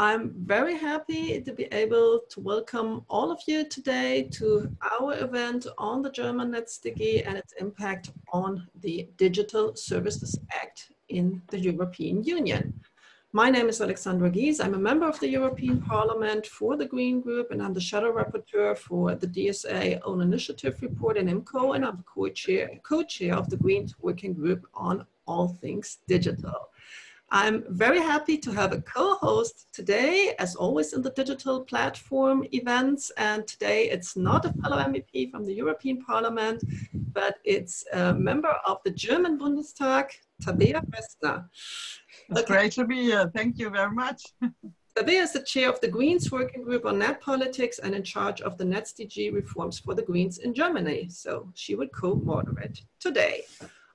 I'm very happy to be able to welcome all of you today to our event on the German NetzDG and its impact on the Digital Services Act in the European Union. My name is Alexandra Geese. I'm a member of the European Parliament for the Green Group, and I'm the shadow rapporteur for the DSA Own Initiative Report in IMCO, and I'm the co-chair co -chair of the Green Working Group on all things digital. I'm very happy to have a co-host today, as always in the digital platform events. And today it's not a fellow MEP from the European Parliament, but it's a member of the German Bundestag, Tabea Rößner. It's okay. great to be here. Thank you very much. Tabea is the chair of the Greens Working Group on Net Politics and in charge of the NetzDG reforms for the Greens in Germany. So she will co-moderate today.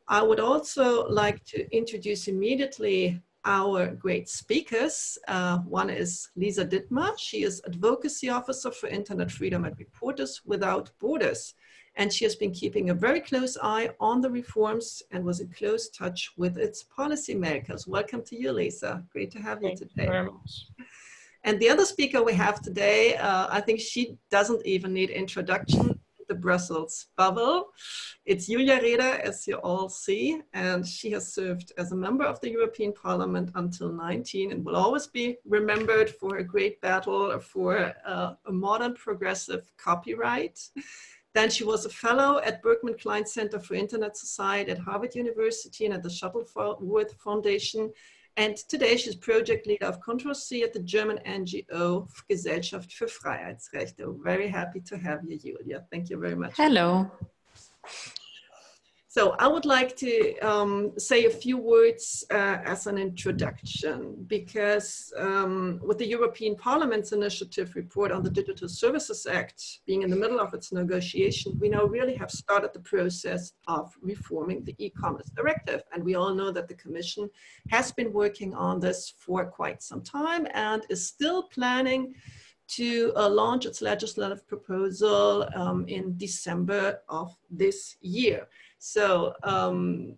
I would also like to introduce immediately our great speakers. Uh, one is Lisa Dittmer. She is Advocacy Officer for Internet Freedom at Reporters Without Borders. And she has been keeping a very close eye on the reforms and was in close touch with its policymakers. Welcome to you, Lisa. Great to have you today. You very much. And the other speaker we have today, uh, I think she doesn't even need introduction the Brussels bubble. It's Julia Reda, as you all see, and she has served as a member of the European Parliament until 19 and will always be remembered for her great battle for uh, a modern progressive copyright. Then she was a fellow at Berkman Klein Center for Internet Society at Harvard University and at the Shuttleworth Foundation. And today she's project leader of Control C at the German NGO Gesellschaft für Freiheitsrechte. Very happy to have you, Julia. Thank you very much. Hello. So I would like to um, say a few words uh, as an introduction, because um, with the European Parliament's initiative report on the Digital Services Act being in the middle of its negotiation, we now really have started the process of reforming the e-commerce directive. And we all know that the Commission has been working on this for quite some time and is still planning to uh, launch its legislative proposal um, in December of this year. So um,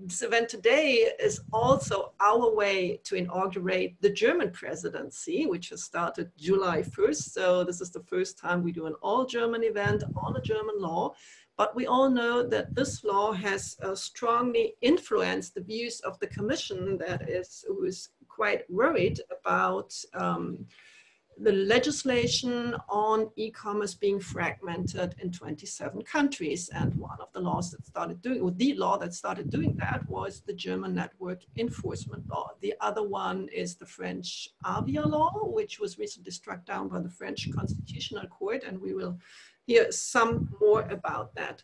this event today is also our way to inaugurate the German presidency, which has started July 1st. So this is the first time we do an all German event on a German law. But we all know that this law has uh, strongly influenced the views of the commission that is, who is quite worried about um, the legislation on e-commerce being fragmented in 27 countries. And one of the laws that started doing, or the law that started doing that was the German Network Enforcement Law. The other one is the French AVIA law, which was recently struck down by the French Constitutional Court. And we will hear some more about that.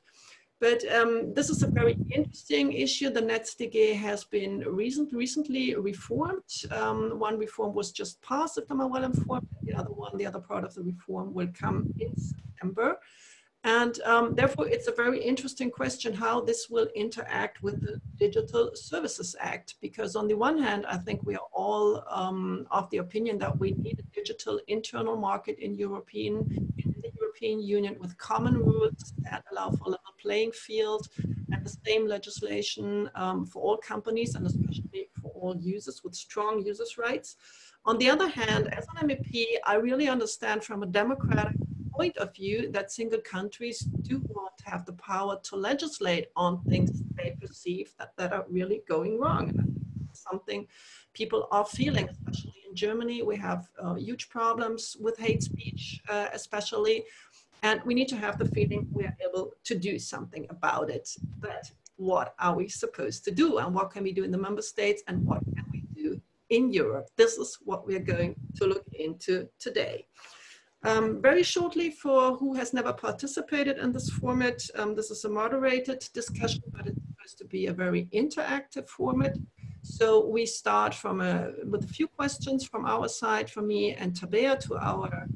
But um, this is a very interesting issue. The NetzDG has been recent, recently reformed. Um, one reform was just passed, if I'm well informed. The other one, the other part of the reform will come in September. And um, therefore, it's a very interesting question how this will interact with the Digital Services Act. Because on the one hand, I think we are all um, of the opinion that we need a digital internal market in European European Union with common rules that allow for a level playing field and the same legislation um, for all companies and especially for all users with strong users' rights. On the other hand, as an MEP, I really understand from a democratic point of view that single countries do want to have the power to legislate on things they perceive that, that are really going wrong. And something people are feeling, especially in Germany. We have uh, huge problems with hate speech, uh, especially. And we need to have the feeling we are able to do something about it. But what are we supposed to do? And what can we do in the member states? And what can we do in Europe? This is what we're going to look into today. Um, very shortly for who has never participated in this format, um, this is a moderated discussion, but it's supposed to be a very interactive format. So we start from a, with a few questions from our side, from me and Tabea to our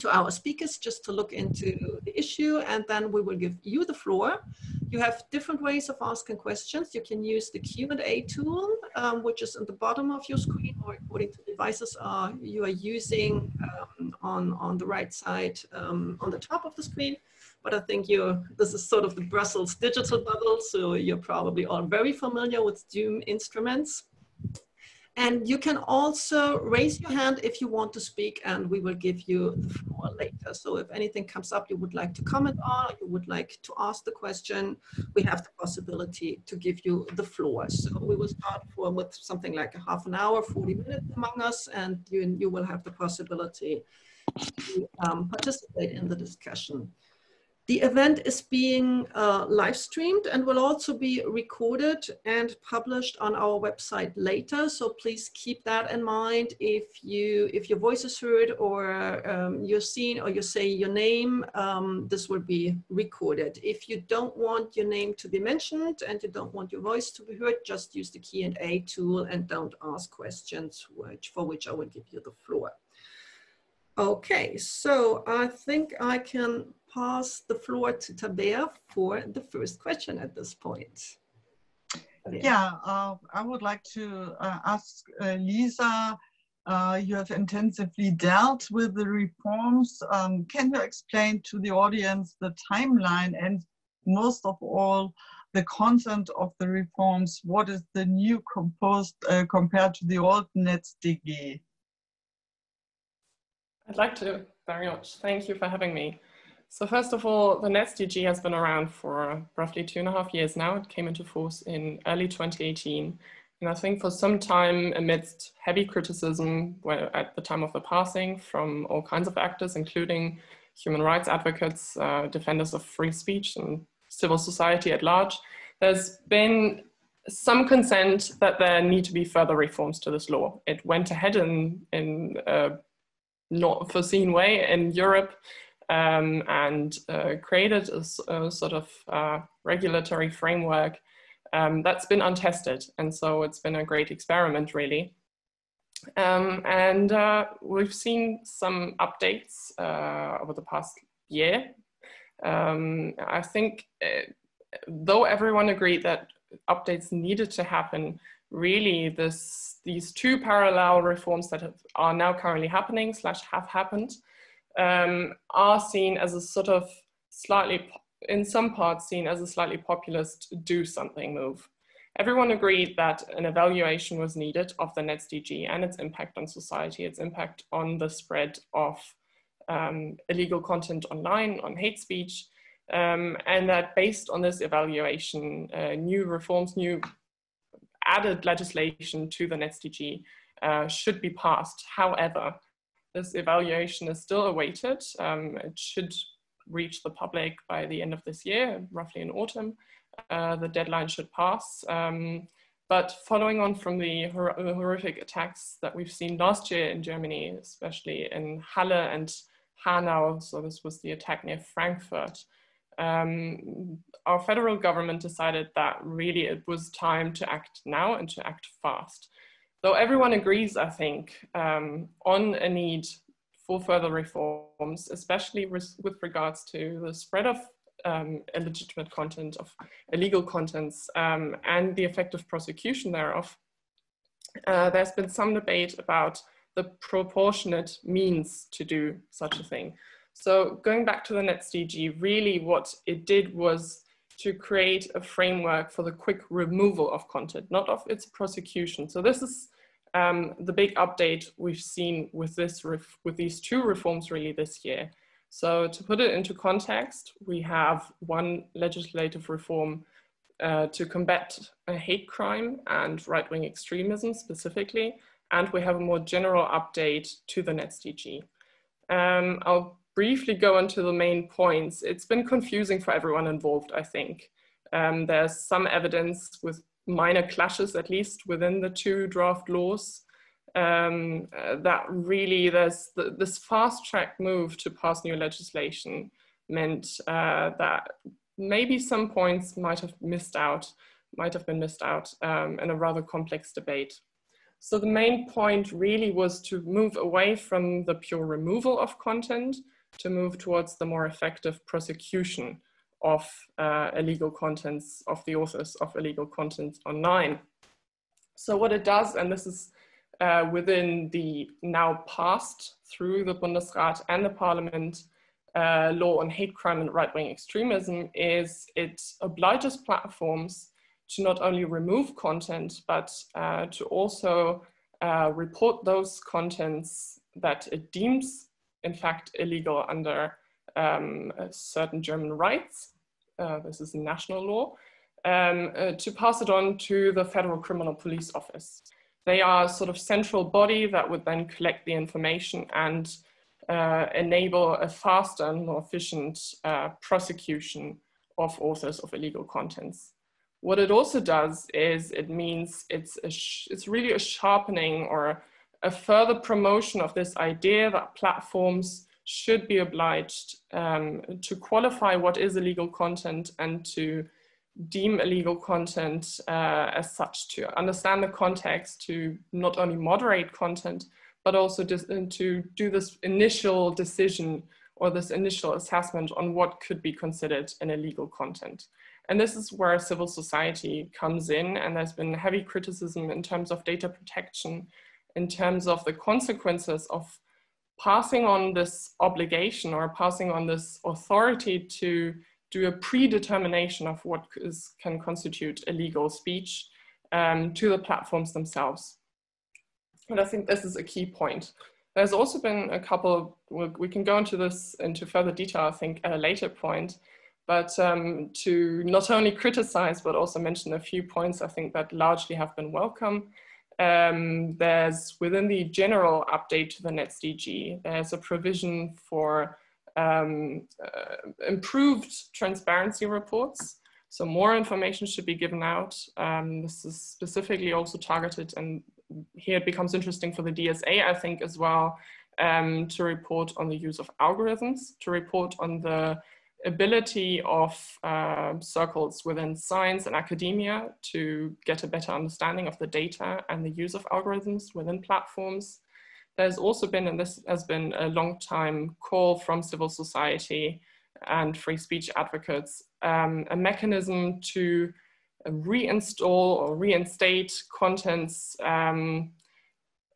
to our speakers just to look into the issue and then we will give you the floor. You have different ways of asking questions. You can use the Q&A tool, um, which is in the bottom of your screen or according to devices are, you are using um, on, on the right side um, on the top of the screen. But I think you this is sort of the Brussels digital bubble, so you're probably all very familiar with Zoom instruments. And you can also raise your hand if you want to speak and we will give you the floor later. So if anything comes up you would like to comment on, you would like to ask the question, we have the possibility to give you the floor. So we will start for with something like a half an hour, 40 minutes among us, and you, you will have the possibility to um, participate in the discussion. The event is being uh, live streamed and will also be recorded and published on our website later. So please keep that in mind if you if your voice is heard or um, you're seen or you say your name, um, this will be recorded. If you don't want your name to be mentioned and you don't want your voice to be heard, just use the Q&A tool and don't ask questions which, for which I will give you the floor. Okay, so I think I can pass the floor to Tabea for the first question at this point. Yeah, uh, I would like to uh, ask uh, Lisa, uh, you have intensively dealt with the reforms. Um, can you explain to the audience the timeline and most of all, the content of the reforms? What is the new composed uh, compared to the old NetzDG? I'd like to very much. Thank you for having me. So first of all, the NetzDG has been around for roughly two and a half years now. It came into force in early 2018. And I think for some time amidst heavy criticism at the time of the passing from all kinds of actors, including human rights advocates, uh, defenders of free speech and civil society at large, there's been some consent that there need to be further reforms to this law. It went ahead in, in a not foreseen way in Europe um, and uh, created a, a, sort of uh, regulatory framework um, that's been untested. And so it's been a great experiment, really. Um, and uh, we've seen some updates uh, over the past year. Um, I think, uh, though everyone agreed that updates needed to happen, really this, these two parallel reforms that have, are now currently happening slash have happened um, are seen as a sort of slightly, in some parts, seen as a slightly populist do something move. Everyone agreed that an evaluation was needed of the NetzDG and its impact on society, its impact on the spread of um, illegal content online, on hate speech, um, and that based on this evaluation, uh, new reforms, new added legislation to the NetzDG uh, should be passed. However, this evaluation is still awaited. Um, it should reach the public by the end of this year, roughly in autumn. Uh, the deadline should pass. Um, but following on from the, hor horrific attacks that we've seen last year in Germany, especially in Halle and Hanau, so this was the attack near Frankfurt, um, our federal government decided that really it was time to act now and to act fast. Though everyone agrees, I think, um, on a need for further reforms, especially with regards to the spread of um, illegitimate content, of illegal contents, um, and the effective prosecution thereof, uh, there's been some debate about the proportionate means to do such a thing. So going back to the NetzDG, really what it did was to create a framework for the quick removal of content, not of its prosecution. So this is um, the big update we've seen with this with these two reforms really this year. So to put it into context, we have one legislative reform uh, to combat hate crime and right-wing extremism specifically, and we have a more general update to the NetzDG. Um, I'll briefly go into the main points. It's been confusing for everyone involved, I think. Um, there's some evidence with minor clashes, at least within the two draft laws, um, uh, that really there's the, this fast track move to pass new legislation meant uh, that maybe some points might have missed out, might have been missed out um, in a rather complex debate. So the main point really was to move away from the pure removal of content to move towards the more effective prosecution of uh, illegal contents, of the authors of illegal content online. So what it does, and this is uh, within the now passed through the Bundesrat and the Parliament uh, law on hate crime and right-wing extremism, is it obliges platforms to not only remove content, but uh, to also uh, report those contents that it deems in fact illegal under um, certain German rights. Uh, this is national law. Um, uh, to pass it on to the Federal Criminal Police Office. They are sort of central body that would then collect the information and uh, enable a faster and more efficient uh, prosecution of authors of illegal contents. What it also does is it means it's, it's really a sharpening or a further promotion of this idea that platforms should be obliged um, to qualify what is illegal content and to deem illegal content uh, as such, to understand the context, to not only moderate content, but also to do this initial decision or this initial assessment on what could be considered an illegal content. And this is where civil society comes in and there's been heavy criticism in terms of data protection, in terms of the consequences of passing on this obligation or passing on this authority to do a predetermination of what is, can constitute illegal speech um, to the platforms themselves. And I think this is a key point. There's also been a couple, we can go into this into further detail, I think, at a later point, but um, to not only criticize, but also mention a few points I think that largely have been welcome. Um, there's within the general update to the NetzDG, there's a provision for um, uh, improved transparency reports. So more information should be given out. Um, this is specifically also targeted and here it becomes interesting for the DSA, I think, as well, um, to report on the use of algorithms, to report on the ability of uh, circles within science and academia to get a better understanding of the data and the use of algorithms within platforms. There's also been, and this has been a long time call from civil society and free speech advocates, um, a mechanism to reinstall or reinstate contents um,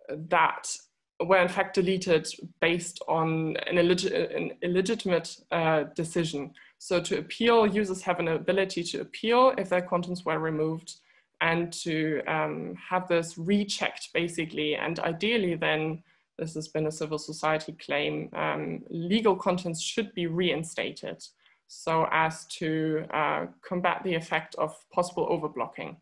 that were in fact deleted based on an, illeg an illegitimate uh, decision. So to appeal, users have an ability to appeal if their contents were removed and to um, have this rechecked basically. And ideally then, this has been a civil society claim, um, legal contents should be reinstated so as to uh, combat the effect of possible overblocking.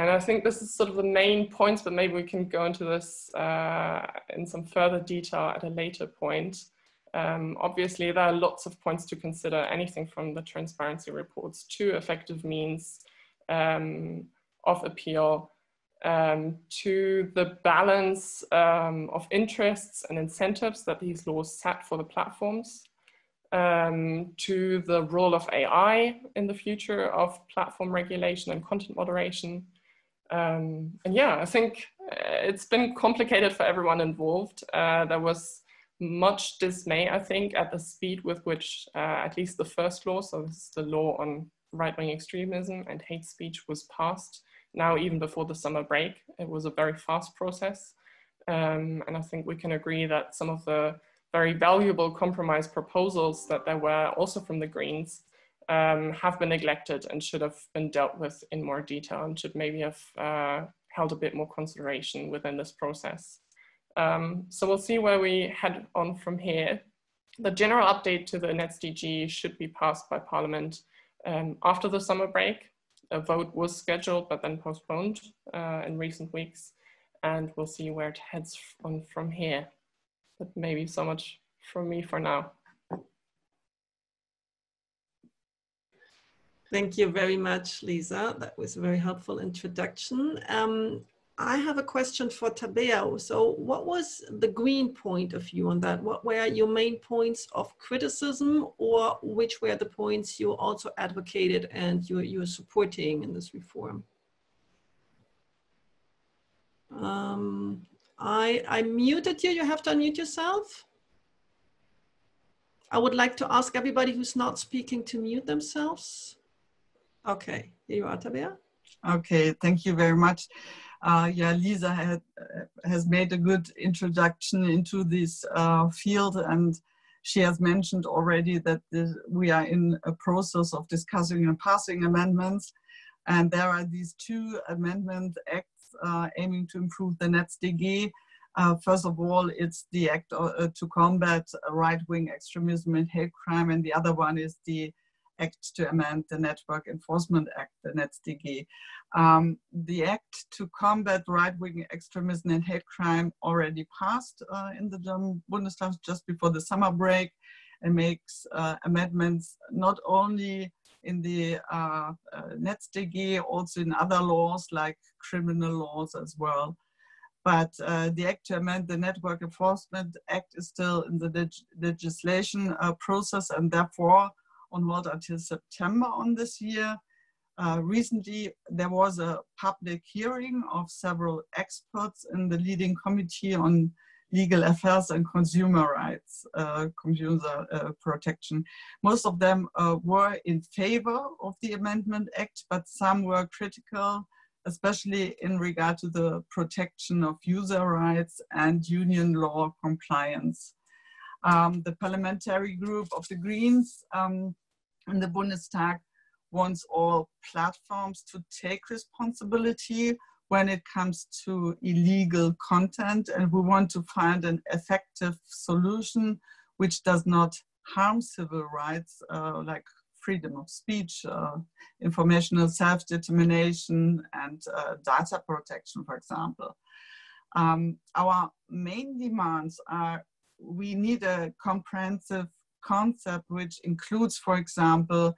And I think this is sort of the main points, but maybe we can go into this uh, in some further detail at a later point. Um, obviously, there are lots of points to consider, anything from the transparency reports to effective means um, of appeal um, to the balance um, of interests and incentives that these laws set for the platforms um, to the role of AI in the future of platform regulation and content moderation. Um, and yeah, I think uh, it's been complicated for everyone involved. Uh, there was much dismay, I think, at the speed with which uh, at least the first law, so this is the law on right-wing extremism and hate speech was passed. Now, even before the summer break, it was a very fast process. Um, and I think we can agree that some of the very valuable compromise proposals that there were also from the Greens um, have been neglected and should have been dealt with in more detail and should maybe have uh, held a bit more consideration within this process. Um, so we'll see where we head on from here. The general update to the NetzDG should be passed by Parliament um, after the summer break. A vote was scheduled but then postponed uh, in recent weeks and we'll see where it heads on from here but maybe so much from me for now. Thank you very much, Lisa. That was a very helpful introduction. Um, I have a question for Tabea. So what was the green point of view on that? What were your main points of criticism or which were the points you also advocated and you, you're supporting in this reform? Um, I, I muted you. You have to unmute yourself. I would like to ask everybody who's not speaking to mute themselves. Okay, here you are, Tabea. Okay, thank you very much. Uh, yeah, Lisa had, has made a good introduction into this uh, field and she has mentioned already that this, we are in a process of discussing and passing amendments and there are these two amendment acts uh, aiming to improve the NetzDG. Uh, first of all, it's the act uh, to combat right-wing extremism and hate crime, and the other one is the act to amend the Network Enforcement Act, the NetzDG. Um, the act to combat right-wing extremism and hate crime already passed uh, in the German Bundestag just before the summer break and makes uh, amendments not only in the uh, uh, NetzDG, also in other laws like criminal laws as well. But uh, the act to amend the Network Enforcement Act is still in the leg legislation uh, process and therefore on hold until September on this year. Uh, recently, there was a public hearing of several experts in the leading committee on legal affairs and consumer rights, uh, consumer uh, protection. Most of them uh, were in favor of the Amendment Act, but some were critical, especially in regard to the protection of user rights and union law compliance. Um, the parliamentary group of the Greens um, in the Bundestag wants all platforms to take responsibility when it comes to illegal content and we want to find an effective solution which does not harm civil rights uh, like freedom of speech, uh, informational self-determination and uh, data protection, for example. Um, our main demands are we need a comprehensive concept which includes, for example,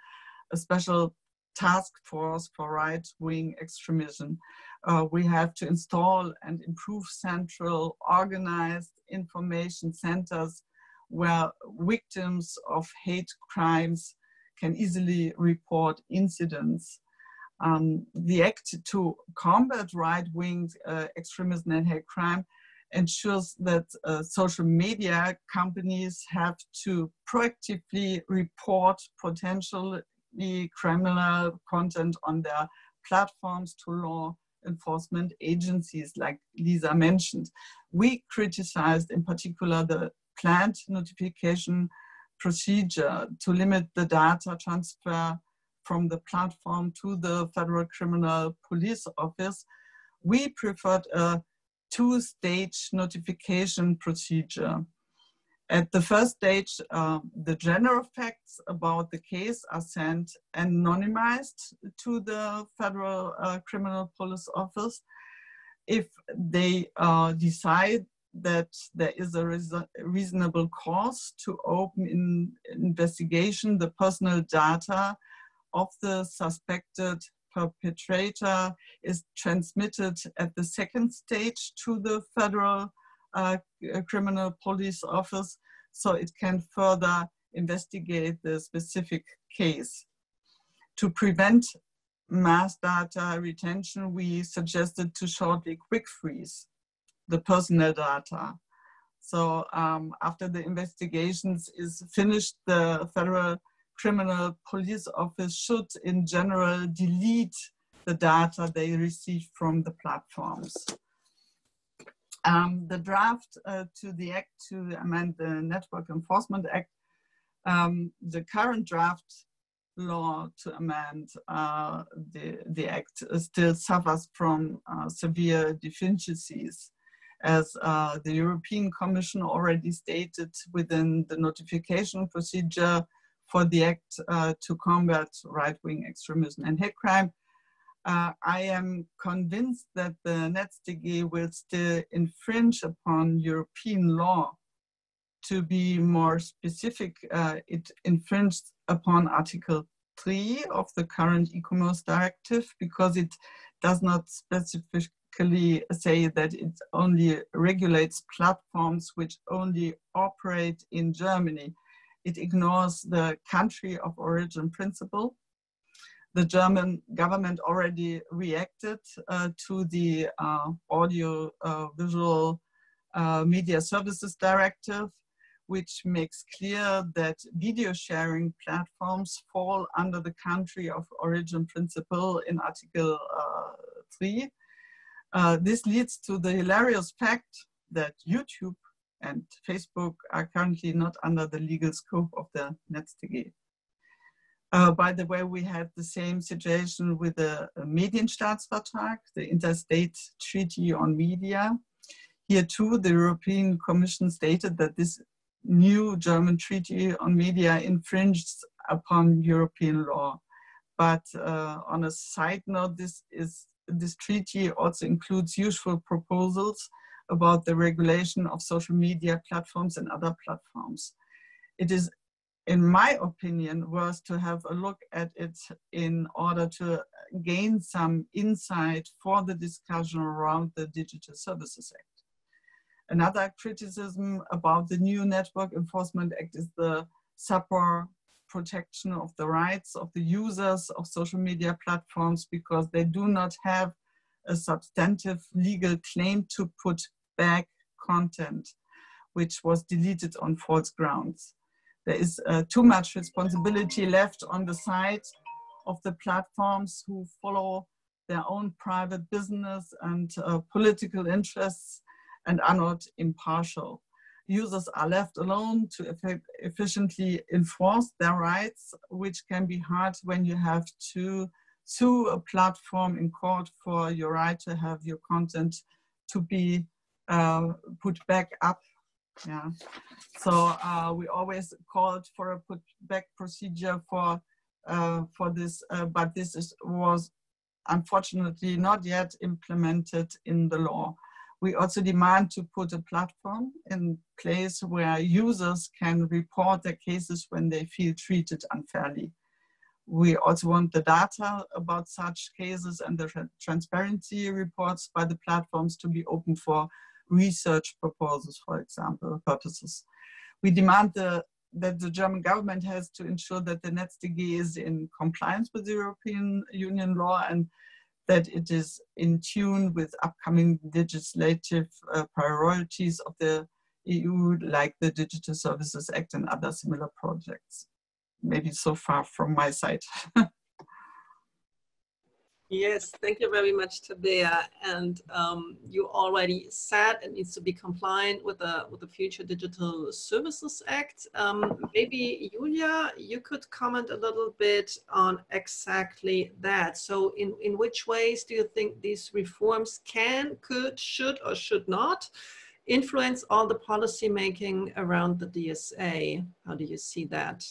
a special task force for right-wing extremism uh, we have to install and improve central organized information centers where victims of hate crimes can easily report incidents. Um, the act to combat right-wing uh, extremism and hate crime ensures that uh, social media companies have to proactively report potentially criminal content on their platforms to law enforcement agencies like Lisa mentioned. We criticized in particular the planned notification procedure to limit the data transfer from the platform to the Federal Criminal Police Office. We preferred a two-stage notification procedure. At the first stage, uh, the general facts about the case are sent anonymized to the Federal uh, Criminal Police Office. If they uh, decide that there is a reasonable cause to open in investigation, the personal data of the suspected perpetrator is transmitted at the second stage to the Federal uh, criminal police office so it can further investigate the specific case. To prevent mass data retention, we suggested to shortly quick freeze the personal data. So um, after the investigations is finished, the Federal Criminal Police Office should in general delete the data they receive from the platforms. Um, the draft uh, to the act to amend the Network Enforcement Act, um, the current draft law to amend uh, the, the act still suffers from uh, severe deficiencies. As uh, the European Commission already stated within the notification procedure for the act uh, to combat right-wing extremism and hate crime, uh, I am convinced that the NetzDG will still infringe upon European law. To be more specific, uh, it infringed upon Article 3 of the current e-commerce directive because it does not specifically say that it only regulates platforms which only operate in Germany. It ignores the country of origin principle the German government already reacted uh, to the uh, audio uh, visual uh, media services directive, which makes clear that video sharing platforms fall under the country of origin principle in Article uh, 3. Uh, this leads to the hilarious fact that YouTube and Facebook are currently not under the legal scope of the NetzDG. Uh, by the way, we had the same situation with the Medienstaatsvertrag, the interstate treaty on media. Here too, the European Commission stated that this new German treaty on media infringes upon European law. But uh, on a side note, this is this treaty also includes useful proposals about the regulation of social media platforms and other platforms. It is, in my opinion, worth to have a look at it in order to gain some insight for the discussion around the Digital Services Act. Another criticism about the new Network Enforcement Act is the supper protection of the rights of the users of social media platforms because they do not have a substantive legal claim to put back content which was deleted on false grounds. There is uh, too much responsibility left on the side of the platforms who follow their own private business and uh, political interests and are not impartial users are left alone to efficiently enforce their rights, which can be hard when you have to sue a platform in court for your right to have your content to be uh, put back up. Yeah. So uh, we always called for a put back procedure for uh, for this, uh, but this is, was unfortunately not yet implemented in the law. We also demand to put a platform in place where users can report their cases when they feel treated unfairly. We also want the data about such cases and the transparency reports by the platforms to be open for research proposals, for example, purposes. We demand the, that the German government has to ensure that the NetzDG is in compliance with European Union law and that it is in tune with upcoming legislative uh, priorities of the EU, like the Digital Services Act and other similar projects. Maybe so far from my side. Yes, thank you very much, Tabea. And um, you already said it needs to be compliant with the with the future Digital Services Act. Um, maybe Julia, you could comment a little bit on exactly that. So, in in which ways do you think these reforms can, could, should, or should not influence all the policy making around the DSA? How do you see that?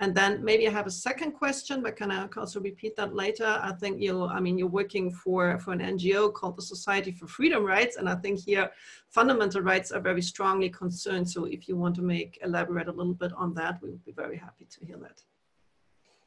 And then maybe I have a second question, but can I also repeat that later? I think you, I mean, you're working for, for an NGO called the Society for Freedom Rights. And I think here fundamental rights are very strongly concerned. So if you want to make, elaborate a little bit on that, we would be very happy to hear that.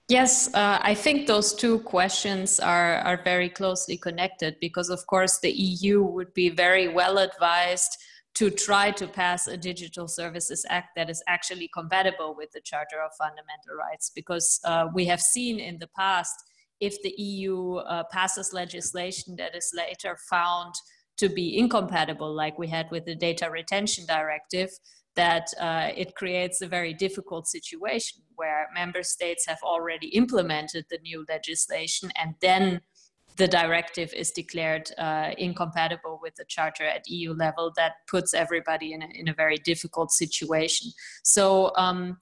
Yes, uh, I think those two questions are, are very closely connected because, of course, the EU would be very well advised to try to pass a digital services act that is actually compatible with the charter of fundamental rights because uh, we have seen in the past if the eu uh, passes legislation that is later found to be incompatible like we had with the data retention directive that uh, it creates a very difficult situation where member states have already implemented the new legislation and then the directive is declared uh, incompatible with the charter at EU level, that puts everybody in a, in a very difficult situation. So um,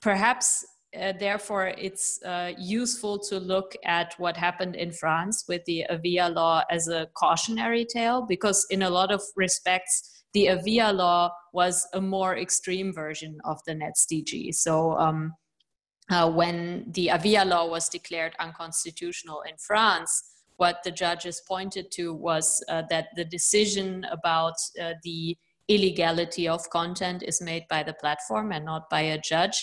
perhaps, uh, therefore, it's uh, useful to look at what happened in France with the Avia law as a cautionary tale, because in a lot of respects, the Avia law was a more extreme version of the NetzDG. So um, uh, when the Avia law was declared unconstitutional in France, what the judges pointed to was uh, that the decision about uh, the illegality of content is made by the platform and not by a judge,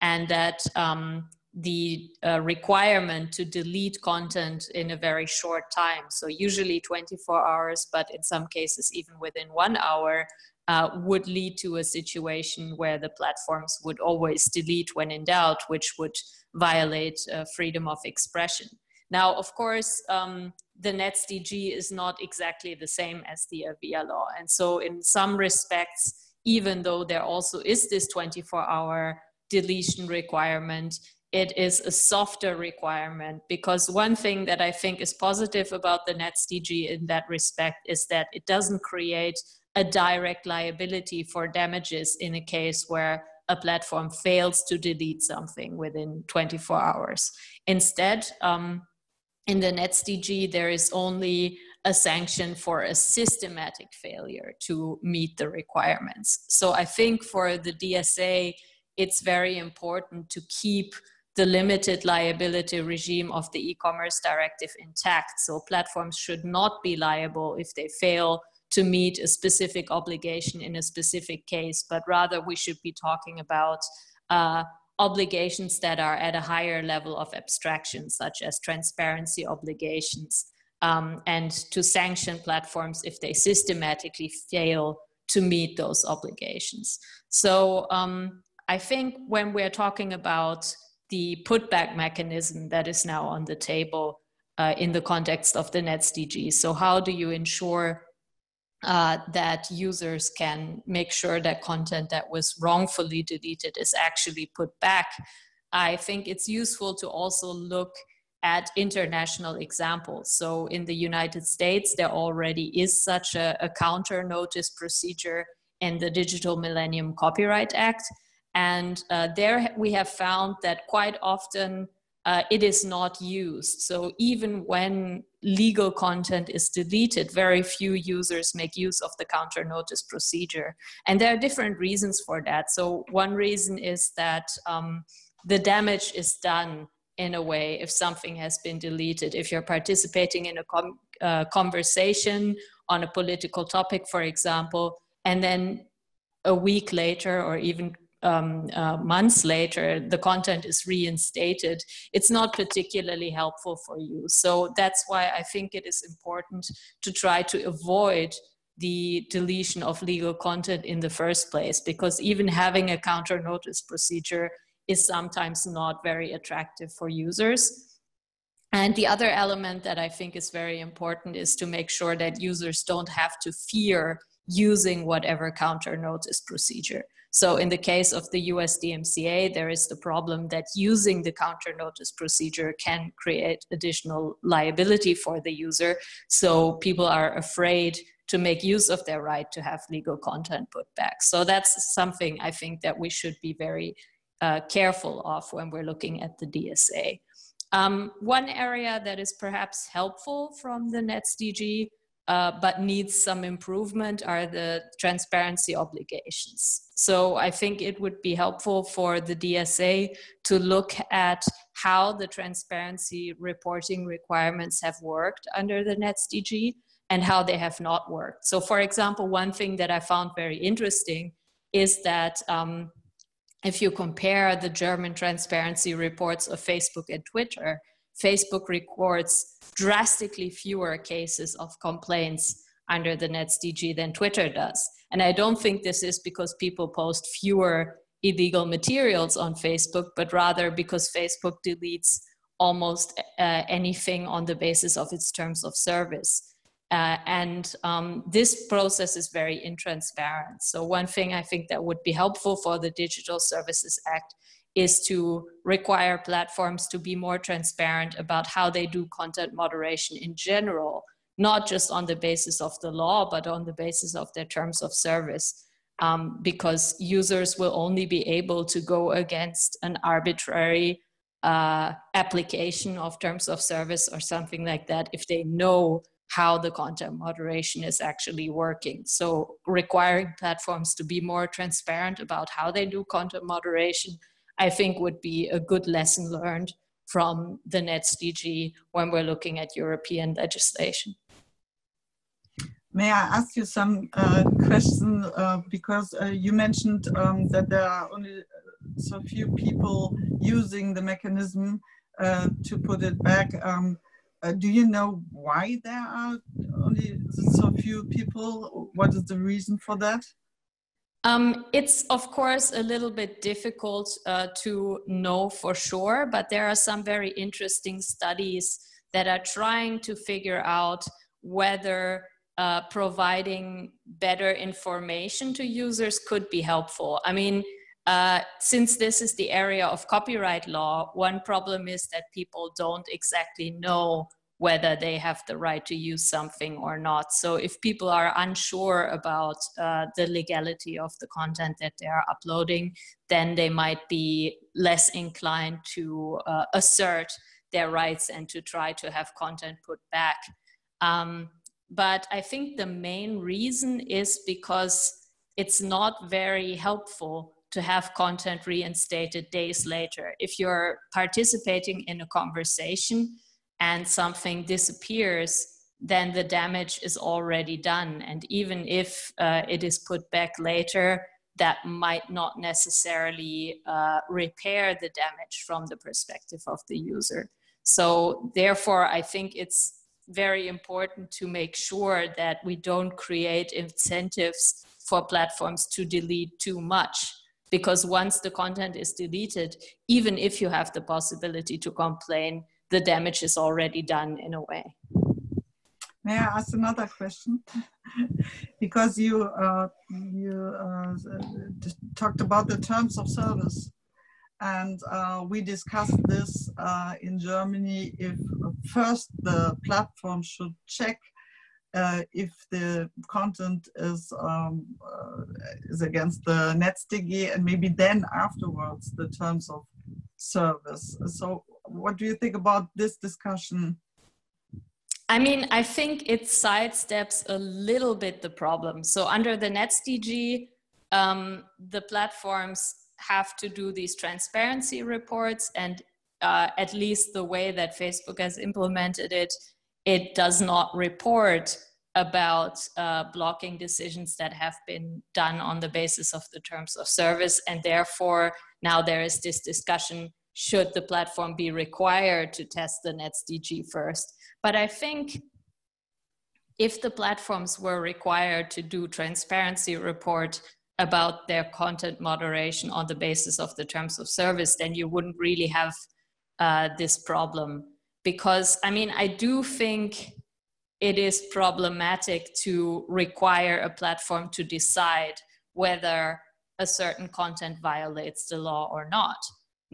and that um, the uh, requirement to delete content in a very short time, so usually 24 hours, but in some cases even within one hour, uh, would lead to a situation where the platforms would always delete when in doubt, which would violate uh, freedom of expression. Now, of course, um, the NetzDG is not exactly the same as the Avia law. And so in some respects, even though there also is this 24 hour deletion requirement, it is a softer requirement because one thing that I think is positive about the NetzDG in that respect is that it doesn't create a direct liability for damages in a case where a platform fails to delete something within 24 hours. Instead, um, in the NetzDG, there is only a sanction for a systematic failure to meet the requirements. So I think for the DSA, it's very important to keep the limited liability regime of the e-commerce directive intact. So platforms should not be liable if they fail to meet a specific obligation in a specific case, but rather we should be talking about uh, obligations that are at a higher level of abstraction, such as transparency obligations, um, and to sanction platforms if they systematically fail to meet those obligations. So um, I think when we're talking about the putback mechanism that is now on the table uh, in the context of the NetzDG, so how do you ensure uh, that users can make sure that content that was wrongfully deleted is actually put back. I think it's useful to also look at international examples. So in the United States, there already is such a, a counter notice procedure in the Digital Millennium Copyright Act. And uh, there we have found that quite often uh, it is not used. So even when legal content is deleted, very few users make use of the counter notice procedure. And there are different reasons for that. So one reason is that um, the damage is done in a way if something has been deleted. If you're participating in a uh, conversation on a political topic, for example, and then a week later or even um, uh, months later, the content is reinstated, it's not particularly helpful for you. So that's why I think it is important to try to avoid the deletion of legal content in the first place, because even having a counter notice procedure is sometimes not very attractive for users. And the other element that I think is very important is to make sure that users don't have to fear using whatever counter notice procedure. So in the case of the US DMCA, there is the problem that using the counter notice procedure can create additional liability for the user. So people are afraid to make use of their right to have legal content put back. So that's something I think that we should be very uh, careful of when we're looking at the DSA. Um, one area that is perhaps helpful from the NetzDG uh, but needs some improvement are the transparency obligations. So I think it would be helpful for the DSA to look at how the transparency reporting requirements have worked under the NetzDG and how they have not worked. So for example, one thing that I found very interesting is that um, if you compare the German transparency reports of Facebook and Twitter, Facebook records drastically fewer cases of complaints under the NetzDG than Twitter does. And I don't think this is because people post fewer illegal materials on Facebook, but rather because Facebook deletes almost uh, anything on the basis of its terms of service. Uh, and um, this process is very intransparent. So one thing I think that would be helpful for the Digital Services Act is to require platforms to be more transparent about how they do content moderation in general, not just on the basis of the law, but on the basis of their terms of service. Um, because users will only be able to go against an arbitrary uh, application of terms of service or something like that if they know how the content moderation is actually working. So requiring platforms to be more transparent about how they do content moderation I think would be a good lesson learned from the NetzDG when we're looking at European legislation. May I ask you some uh, uh, because uh, you mentioned um, that there are only so few people using the mechanism uh, to put it back. Um, uh, do you know why there are only so few people? What is the reason for that? Um, it's of course a little bit difficult uh, to know for sure, but there are some very interesting studies that are trying to figure out whether uh, providing better information to users could be helpful. I mean, uh, since this is the area of copyright law, one problem is that people don't exactly know whether they have the right to use something or not. So if people are unsure about uh, the legality of the content that they are uploading, then they might be less inclined to uh, assert their rights and to try to have content put back. Um, but I think the main reason is because it's not very helpful to have content reinstated days later. If you're participating in a conversation and something disappears, then the damage is already done. And even if uh, it is put back later, that might not necessarily uh, repair the damage from the perspective of the user. So, therefore, I think it's very important to make sure that we don't create incentives for platforms to delete too much because once the content is deleted even if you have the possibility to complain the damage is already done in a way. May i ask another question? Because you uh, you uh, talked about the terms of service. And uh, we discussed this uh, in Germany if first the platform should check uh, if the content is um, uh, is against the NetzDG and maybe then afterwards the terms of service. So what do you think about this discussion? I mean, I think it sidesteps a little bit the problem. So under the NetzDG, um, the platforms have to do these transparency reports and uh, at least the way that Facebook has implemented it, it does not report about uh, blocking decisions that have been done on the basis of the terms of service. And therefore, now there is this discussion should the platform be required to test the NetzDG first? But I think if the platforms were required to do transparency report about their content moderation on the basis of the terms of service, then you wouldn't really have uh, this problem. Because, I mean, I do think it is problematic to require a platform to decide whether a certain content violates the law or not.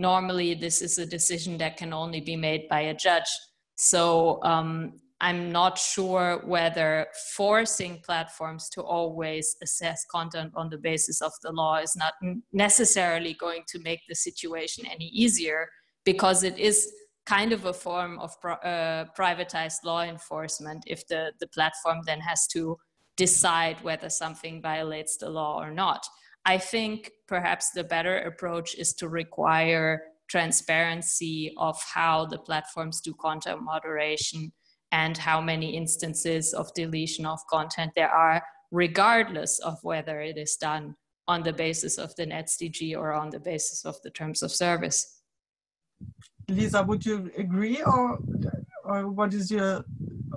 Normally, this is a decision that can only be made by a judge. So, um, I'm not sure whether forcing platforms to always assess content on the basis of the law is not necessarily going to make the situation any easier because it is kind of a form of uh, privatized law enforcement if the, the platform then has to decide whether something violates the law or not. I think perhaps the better approach is to require transparency of how the platforms do content moderation and how many instances of deletion of content there are, regardless of whether it is done on the basis of the NetzDG or on the basis of the terms of service. Lisa, would you agree or, or what is your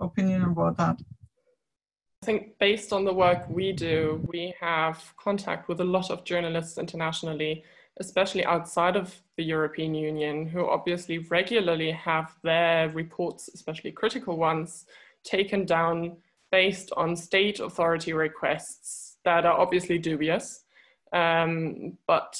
opinion about that? I think based on the work we do, we have contact with a lot of journalists internationally especially outside of the European Union, who obviously regularly have their reports, especially critical ones, taken down based on state authority requests that are obviously dubious. Um, but,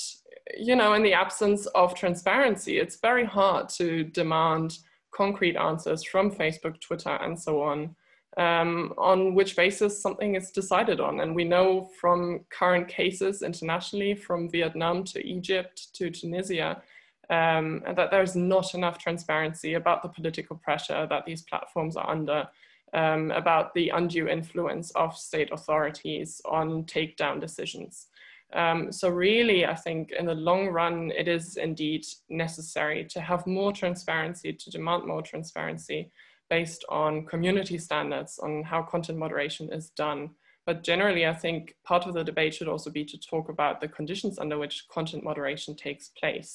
you know, in the absence of transparency, it's very hard to demand concrete answers from Facebook, Twitter, and so on um, on which basis something is decided on. And we know from current cases internationally, from Vietnam to Egypt to Tunisia, um, that there's not enough transparency about the political pressure that these platforms are under, um, about the undue influence of state authorities on takedown decisions. Um, so really, I think in the long run, it is indeed necessary to have more transparency, to demand more transparency, based on community standards on how content moderation is done. But generally, I think part of the debate should also be to talk about the conditions under which content moderation takes place.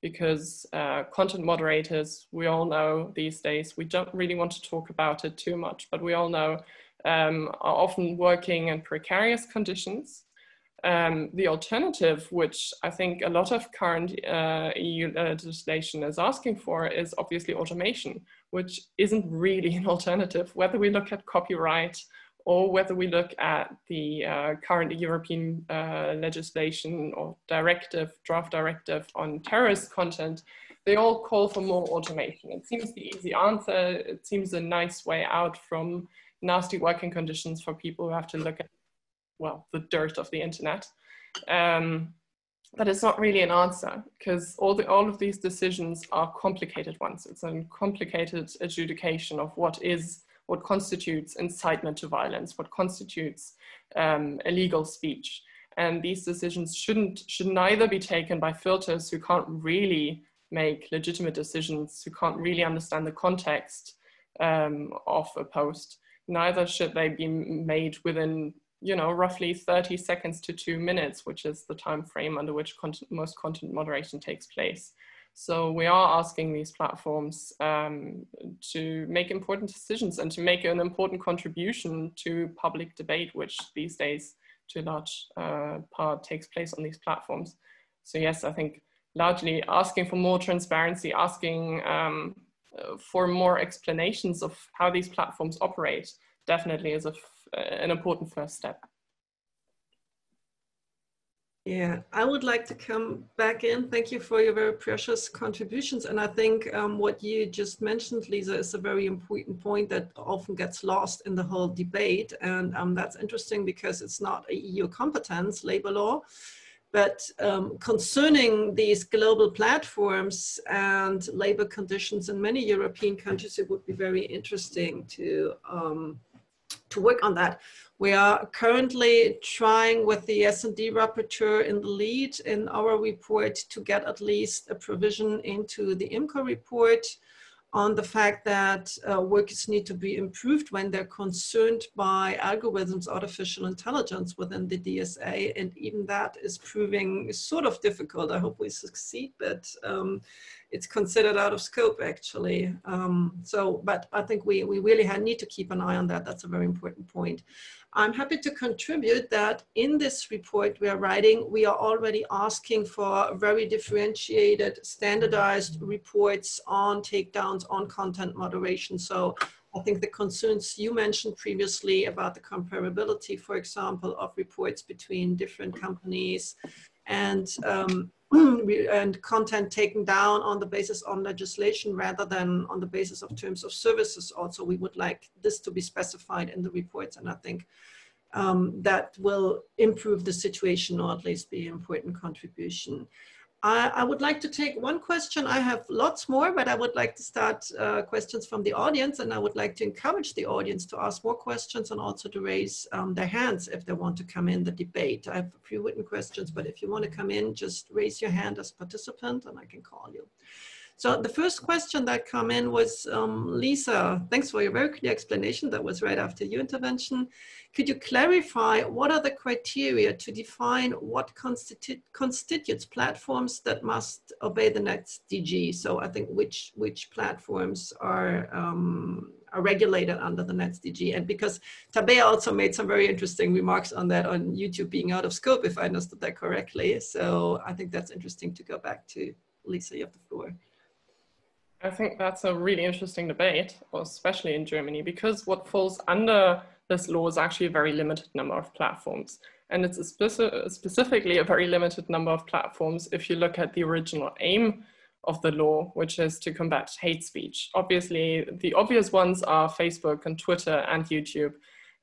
Because uh, content moderators, we all know these days, we don't really want to talk about it too much, but we all know um, are often working in precarious conditions. Um, the alternative, which I think a lot of current uh, EU legislation is asking for, is obviously automation, which isn't really an alternative, whether we look at copyright or whether we look at the uh, current European uh, legislation or directive, draft directive on terrorist content, they all call for more automation. It seems the easy answer. It seems a nice way out from nasty working conditions for people who have to look at, well, the dirt of the internet. Um, but it's not really an answer because all all of these decisions are complicated ones. It's a complicated adjudication of what is what constitutes incitement to violence, what constitutes um, illegal speech, and these decisions shouldn't should neither be taken by filters who can't really make legitimate decisions, who can't really understand the context um, of a post. Neither should they be made within you know, roughly 30 seconds to two minutes, which is the time frame under which content, most content moderation takes place. So we are asking these platforms um, to make important decisions and to make an important contribution to public debate, which these days to a large uh, part takes place on these platforms. So yes, I think largely asking for more transparency, asking um, for more explanations of how these platforms operate definitely is a an important first step. Yeah, I would like to come back in. Thank you for your very precious contributions. And I think um, what you just mentioned, Lisa, is a very important point that often gets lost in the whole debate. And um, that's interesting because it's not a EU competence, labor law. But um, concerning these global platforms and labor conditions in many European countries, it would be very interesting to um, to work on that. We are currently trying with the S&D rapporteur in the lead in our report to get at least a provision into the IMCO report on the fact that uh, workers need to be improved when they're concerned by algorithms, artificial intelligence within the DSA. And even that is proving sort of difficult. I hope we succeed, but um, it's considered out of scope actually. Um, so, but I think we, we really need to keep an eye on that. That's a very important point. I'm happy to contribute that in this report we are writing, we are already asking for very differentiated, standardized reports on takedowns, on content moderation. So I think the concerns you mentioned previously about the comparability, for example, of reports between different companies and um, and content taken down on the basis on legislation rather than on the basis of terms of services also. We would like this to be specified in the reports and i think um, that will improve the situation or at least be an important contribution I, I, would like to take one question. I have lots more, but I would like to start uh, questions from the audience and I would like to encourage the audience to ask more questions and also to raise um, their hands if they want to come in the debate. I have a few written questions, but if you want to come in, just raise your hand as participant and I can call you. So the first question that come in was, um, Lisa, thanks for your very clear explanation. That was right after your intervention. Could you clarify what are the criteria to define what constitu constitutes platforms that must obey the next NetzDG? So I think which, which platforms are, um, are regulated under the next NetzDG. And because Tabea also made some very interesting remarks on that on YouTube being out of scope, if I understood that correctly. So I think that's interesting to go back to. Lisa, you have the floor. I think that's a really interesting debate, especially in Germany, because what falls under this law is actually a very limited number of platforms. And it's a speci specifically a very limited number of platforms if you look at the original aim of the law, which is to combat hate speech. Obviously, the obvious ones are Facebook and Twitter and YouTube.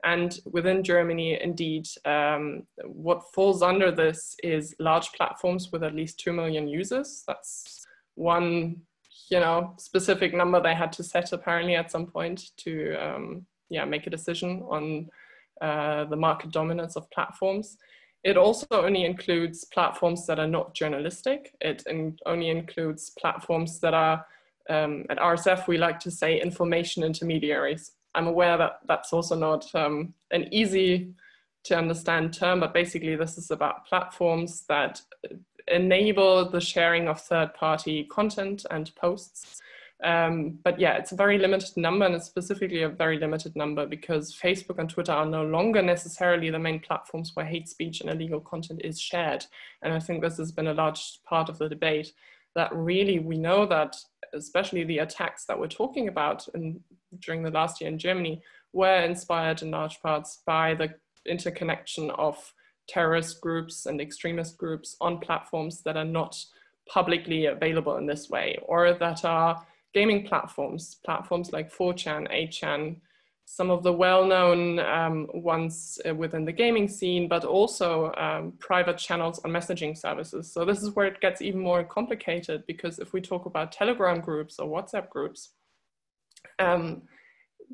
And within Germany, indeed, um, what falls under this is large platforms with at least 2 million users. That's one you know specific number they had to set apparently at some point to um, yeah make a decision on uh, the market dominance of platforms. It also only includes platforms that are not journalistic. It in, only includes platforms that are um, at RSF we like to say information intermediaries. I'm aware that that's also not um, an easy to understand term, but basically this is about platforms that enable the sharing of third party content and posts. Um, but yeah, it's a very limited number and it's specifically a very limited number because Facebook and Twitter are no longer necessarily the main platforms where hate speech and illegal content is shared. And I think this has been a large part of the debate that really we know that especially the attacks that we're talking about in, during the last year in Germany were inspired in large parts by the interconnection of terrorist groups and extremist groups on platforms that are not publicly available in this way, or that are gaming platforms, platforms like 4chan, 8chan, some of the well-known um, ones uh, within the gaming scene, but also um, private channels on messaging services. So this is where it gets even more complicated because if we talk about Telegram groups or WhatsApp groups, um,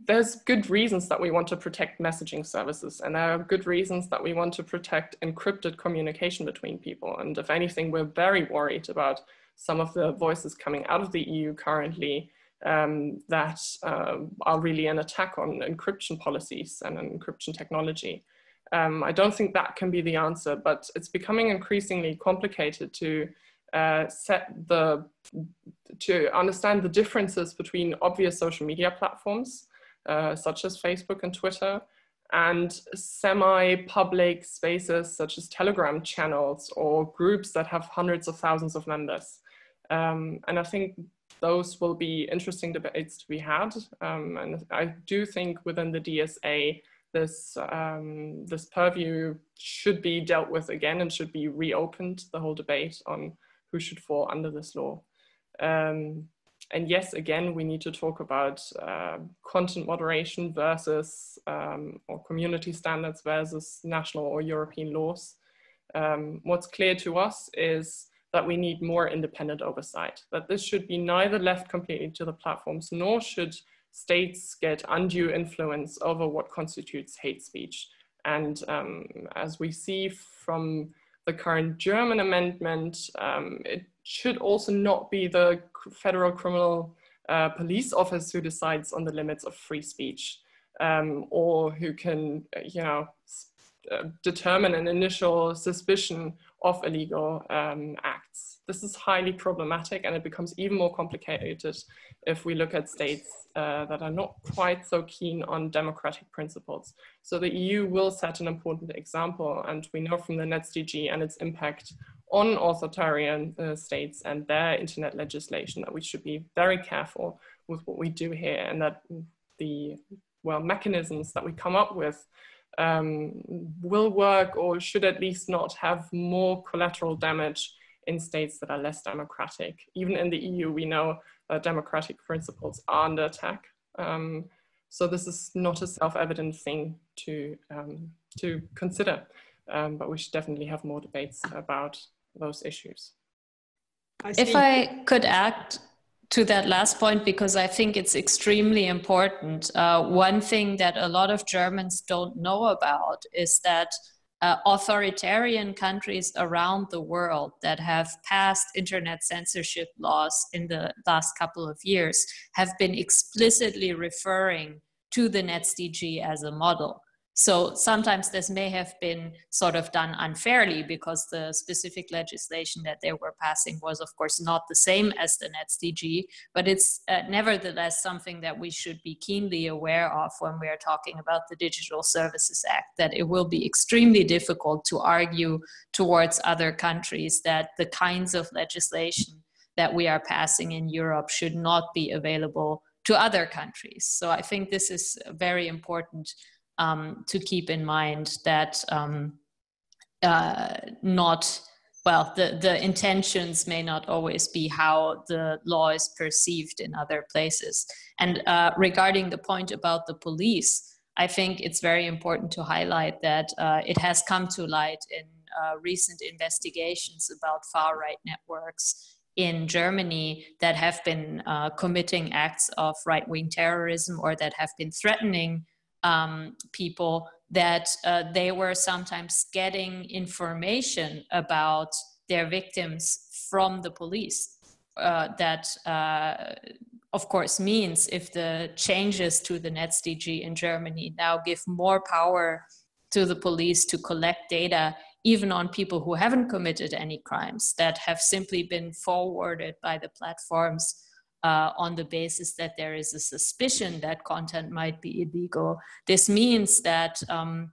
there's good reasons that we want to protect messaging services and there are good reasons that we want to protect encrypted communication between people. And if anything, we're very worried about some of the voices coming out of the EU currently um, that uh, are really an attack on encryption policies and encryption technology. Um, I don't think that can be the answer, but it's becoming increasingly complicated to uh, set the, to understand the differences between obvious social media platforms, uh, such as Facebook and Twitter, and semi-public spaces such as Telegram channels or groups that have hundreds of thousands of members. Um, and I think those will be interesting debates to be had. Um, and I do think within the DSA, this, um, this purview should be dealt with again and should be reopened, the whole debate on who should fall under this law. Um, and yes, again, we need to talk about uh, content moderation versus um, or community standards versus national or European laws. Um, what's clear to us is that we need more independent oversight, that this should be neither left completely to the platforms, nor should states get undue influence over what constitutes hate speech. And um, as we see from the current German amendment, um, it should also not be the federal criminal uh, police office who decides on the limits of free speech um, or who can, you know, uh, determine an initial suspicion of illegal um, acts. This is highly problematic and it becomes even more complicated if we look at states uh, that are not quite so keen on democratic principles. So the EU will set an important example and we know from the NetzDG and its impact on authoritarian uh, states and their internet legislation that we should be very careful with what we do here and that the well mechanisms that we come up with um, will work or should at least not have more collateral damage in states that are less democratic. Even in the EU, we know democratic principles are under attack. Um, so this is not a self-evident thing to, um, to consider, um, but we should definitely have more debates about those issues. I if I could add to that last point because I think it's extremely important. Uh, one thing that a lot of Germans don't know about is that uh, authoritarian countries around the world that have passed internet censorship laws in the last couple of years have been explicitly referring to the NetzDG as a model. So sometimes this may have been sort of done unfairly because the specific legislation that they were passing was, of course, not the same as the NetzDG, but it's uh, nevertheless something that we should be keenly aware of when we are talking about the Digital Services Act, that it will be extremely difficult to argue towards other countries that the kinds of legislation that we are passing in Europe should not be available to other countries. So I think this is very important um, to keep in mind that um, uh, not well the, the intentions may not always be how the law is perceived in other places. And uh, regarding the point about the police i think it's very important to highlight that uh, it has come to light in uh, recent investigations about far right networks in Germany that have been uh, committing acts of right wing terrorism or that have been threatening um, people that uh, they were sometimes getting information about their victims from the police. Uh, that, uh, of course, means if the changes to the NetzDG in Germany now give more power to the police to collect data even on people who haven't committed any crimes that have simply been forwarded by the platforms uh, on the basis that there is a suspicion that content might be illegal. This means that um,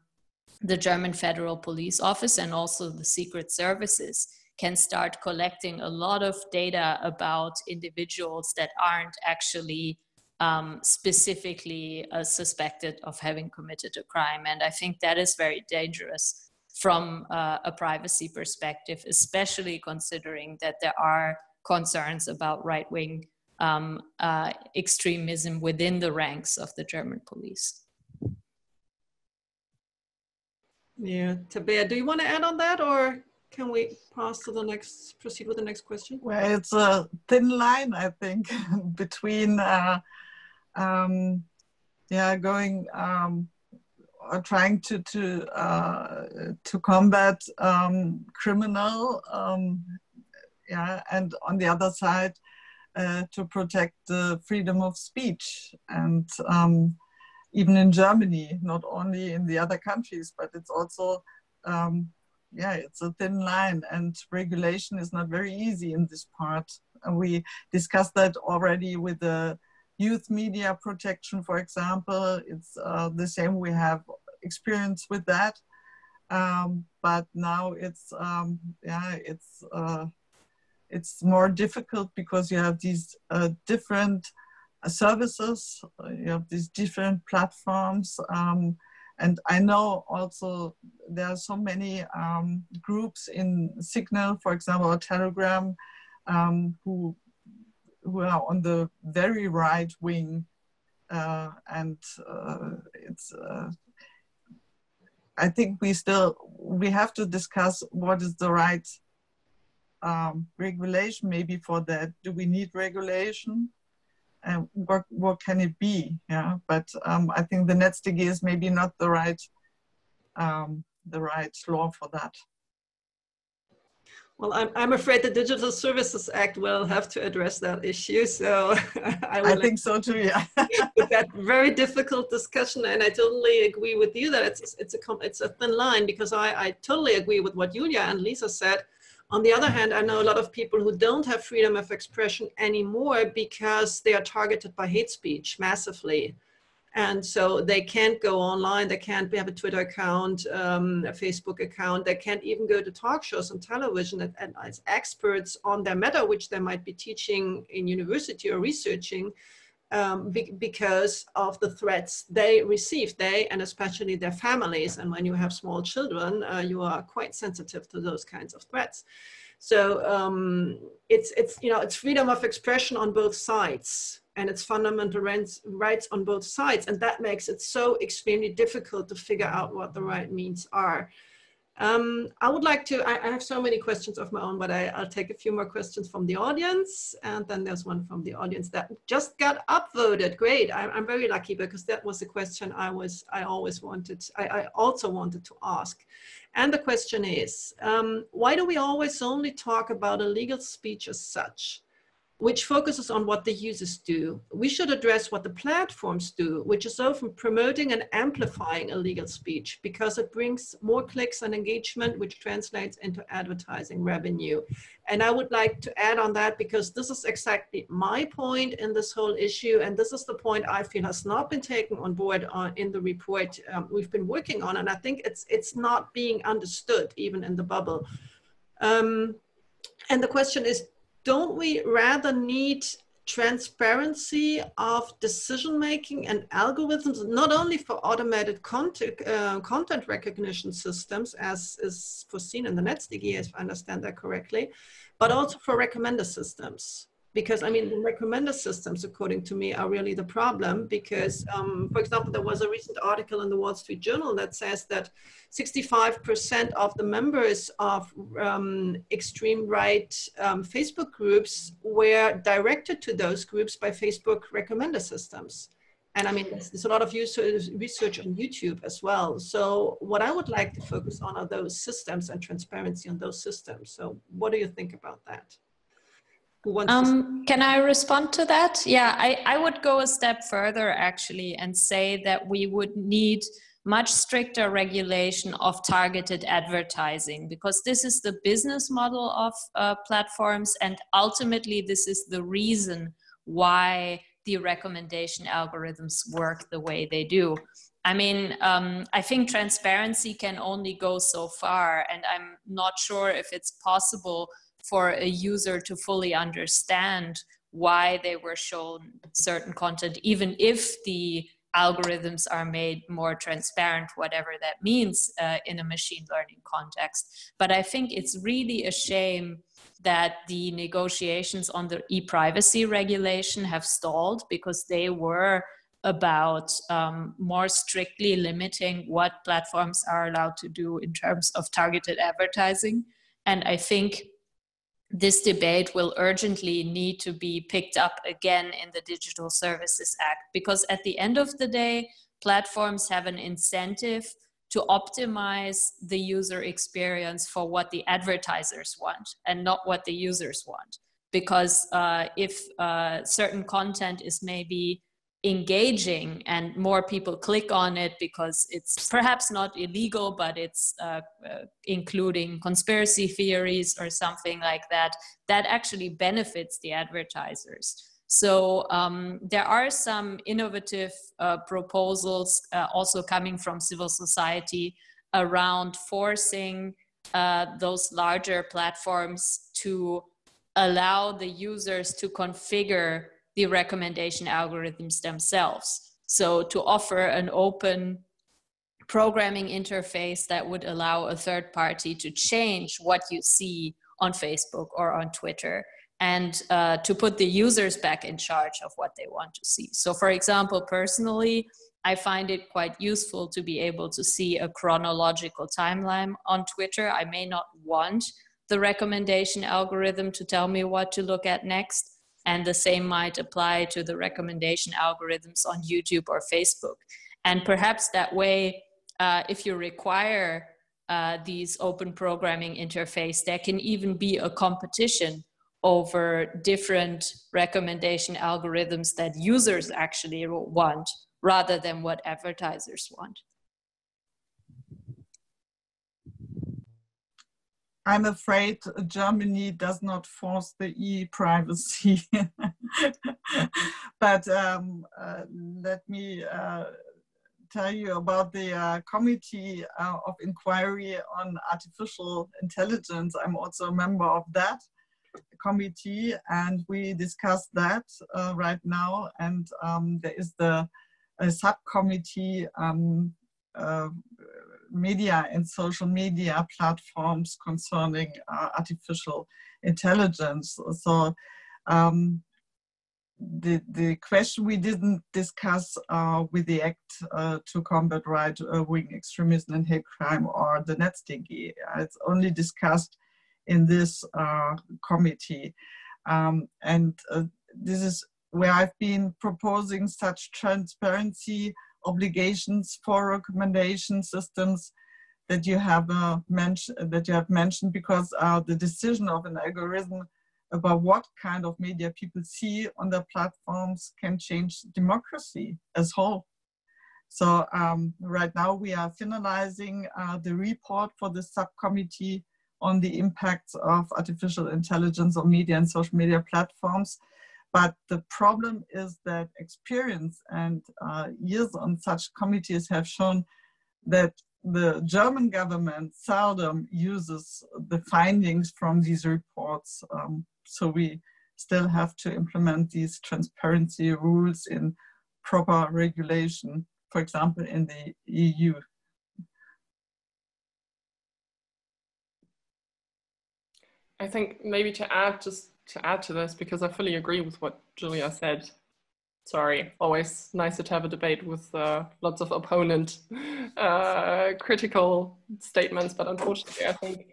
the German Federal Police Office and also the Secret Services can start collecting a lot of data about individuals that aren't actually um, specifically uh, suspected of having committed a crime. And I think that is very dangerous from uh, a privacy perspective, especially considering that there are concerns about right wing um, uh, extremism within the ranks of the German police. Yeah, Tabea, do you want to add on that or can we pass to the next, proceed with the next question? Well, it's a thin line, I think, between, uh, um, yeah, going, um, or trying to to uh, to combat um, criminal, um, yeah, and on the other side, uh, to protect the freedom of speech and um, even in Germany, not only in the other countries, but it's also, um, yeah, it's a thin line and regulation is not very easy in this part. And we discussed that already with the youth media protection, for example. It's uh, the same, we have experience with that. Um, but now it's, um, yeah, it's, uh, it's more difficult because you have these uh, different services. You have these different platforms. Um, and I know also there are so many um, groups in Signal, for example, or Telegram, um, who, who are on the very right wing. Uh, and uh, it's, uh, I think we still, we have to discuss what is the right um, regulation maybe for that. Do we need regulation? and what what can it be? Yeah, but um, I think the NetzDG is maybe not the right um, the right law for that. Well, I'm, I'm afraid the Digital Services Act will have to address that issue. So I, I think so too. Yeah, with that very difficult discussion, and I totally agree with you that it's it's a it's a thin line because I I totally agree with what Julia and Lisa said on the other hand, I know a lot of people who don't have freedom of expression anymore because they are targeted by hate speech massively. And so they can't go online, they can't have a Twitter account, um, a Facebook account, they can't even go to talk shows on television and, and as experts on their matter, which they might be teaching in university or researching um, be because of the threats they receive, they and especially their families. And when you have small children, uh, you are quite sensitive to those kinds of threats. So um, it's, it's, you know, it's freedom of expression on both sides and it's fundamental rights on both sides. And that makes it so extremely difficult to figure out what the right means are. Um, I would like to, I, I, have so many questions of my own, but I, will take a few more questions from the audience. And then there's one from the audience that just got upvoted. Great, I, am very lucky because that was a question I was, I always wanted, I, I also wanted to ask. And the question is, um, why do we always only talk about illegal speech as such? Which focuses on what the users do. We should address what the platforms do, which is often promoting and amplifying illegal speech because it brings more clicks and engagement, which translates into advertising revenue. And I would like to add on that because this is exactly my point in this whole issue. And this is the point I feel has not been taken on board uh, in the report um, we've been working on. And I think it's, it's not being understood even in the bubble. Um, and the question is, don't we rather need transparency of decision making and algorithms, not only for automated content, uh, content recognition systems, as is foreseen in the NetzDG, if I understand that correctly, but also for recommender systems because I mean, the recommender systems, according to me, are really the problem. Because, um, for example, there was a recent article in the Wall Street Journal that says that 65% of the members of um, extreme right um, Facebook groups were directed to those groups by Facebook recommender systems. And I mean, there's, there's a lot of research on YouTube as well. So what I would like to focus on are those systems and transparency on those systems. So what do you think about that? Um, can I respond to that? Yeah, I, I would go a step further actually and say that we would need much stricter regulation of targeted advertising because this is the business model of uh, platforms and ultimately this is the reason why the recommendation algorithms work the way they do. I mean, um, I think transparency can only go so far, and I'm not sure if it's possible for a user to fully understand why they were shown certain content, even if the algorithms are made more transparent, whatever that means uh, in a machine learning context. But I think it's really a shame that the negotiations on the e-privacy regulation have stalled because they were about um, more strictly limiting what platforms are allowed to do in terms of targeted advertising. And I think this debate will urgently need to be picked up again in the Digital Services Act because at the end of the day, platforms have an incentive to optimize the user experience for what the advertisers want and not what the users want. Because uh, if uh, certain content is maybe engaging and more people click on it because it's perhaps not illegal but it's uh, uh, including conspiracy theories or something like that that actually benefits the advertisers. So um, there are some innovative uh, proposals uh, also coming from civil society around forcing uh, those larger platforms to allow the users to configure the recommendation algorithms themselves. So to offer an open programming interface that would allow a third party to change what you see on Facebook or on Twitter and uh, to put the users back in charge of what they want to see. So for example, personally, I find it quite useful to be able to see a chronological timeline on Twitter. I may not want the recommendation algorithm to tell me what to look at next, and the same might apply to the recommendation algorithms on YouTube or Facebook. And perhaps that way, uh, if you require uh, these open programming interface, there can even be a competition over different recommendation algorithms that users actually want rather than what advertisers want. I'm afraid Germany does not force the e-privacy. but um, uh, let me uh, tell you about the uh, Committee uh, of Inquiry on Artificial Intelligence. I'm also a member of that committee and we discussed that uh, right now. And um, there is the subcommittee um, uh, media and social media platforms concerning uh, artificial intelligence. So um, the, the question we didn't discuss uh, with the Act uh, to Combat Right-Wing Extremism and Hate Crime or the NetzDG. It's only discussed in this uh, committee. Um, and uh, this is where I've been proposing such transparency obligations for recommendation systems that you have uh, mentioned that you have mentioned because uh, the decision of an algorithm about what kind of media people see on their platforms can change democracy as whole. So um, right now we are finalizing uh, the report for the subcommittee on the impacts of artificial intelligence on media and social media platforms. But the problem is that experience and uh, years on such committees have shown that the German government seldom uses the findings from these reports. Um, so we still have to implement these transparency rules in proper regulation, for example, in the EU. I think maybe to add just to add to this because I fully agree with what Julia said. Sorry, always nicer to have a debate with uh, lots of opponent uh, critical statements, but unfortunately, I think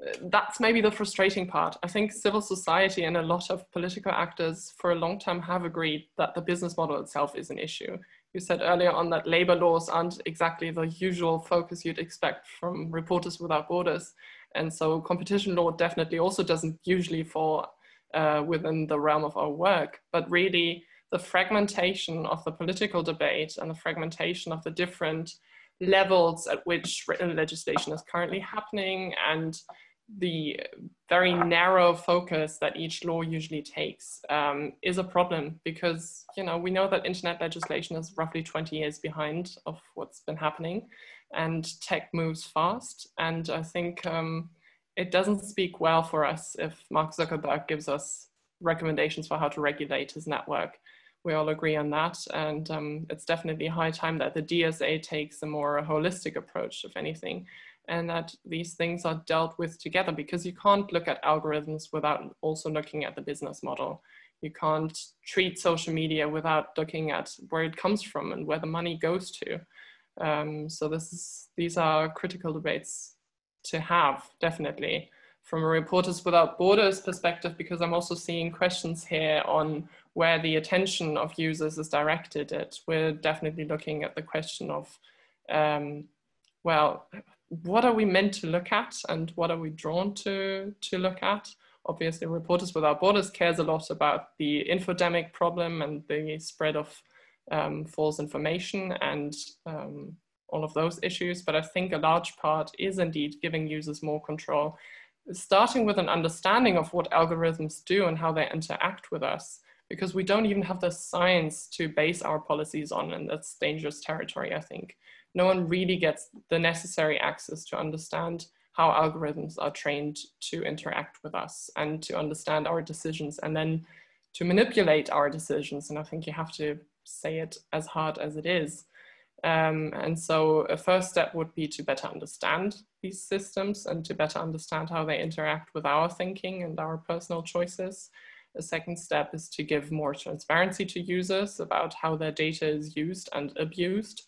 uh, that's maybe the frustrating part. I think civil society and a lot of political actors for a long time have agreed that the business model itself is an issue. You said earlier on that labor laws aren't exactly the usual focus you'd expect from Reporters Without Borders. And so competition law definitely also doesn't usually fall uh, within the realm of our work, but really the fragmentation of the political debate and the fragmentation of the different levels at which written legislation is currently happening and the very narrow focus that each law usually takes um, is a problem because you know we know that internet legislation is roughly 20 years behind of what's been happening and tech moves fast. And i think um, it doesn't speak well for us if Mark Zuckerberg gives us recommendations for how to regulate his network we all agree on that. And um, it's definitely high time that the DSA takes a more holistic approach, if anything, and that these things are dealt with together because you can't look at algorithms without also looking at the business model. You can't treat social media without looking at where it comes from and where the money goes to. Um, so this is, these are critical debates to have, definitely. From a Reporters Without Borders perspective, because I'm also seeing questions here on where the attention of users is directed at. We're definitely looking at the question of, um, well, what are we meant to look at and what are we drawn to, to look at? Obviously, Reporters Without Borders cares a lot about the infodemic problem and the spread of um, false information and um, all of those issues. But I think a large part is indeed giving users more control, starting with an understanding of what algorithms do and how they interact with us, because we don't even have the science to base our policies on, and that's dangerous territory, I think. No one really gets the necessary access to understand how algorithms are trained to interact with us and to understand our decisions and then to manipulate our decisions. And I think you have to say it as hard as it is. Um, and so a first step would be to better understand these systems and to better understand how they interact with our thinking and our personal choices. A second step is to give more transparency to users about how their data is used and abused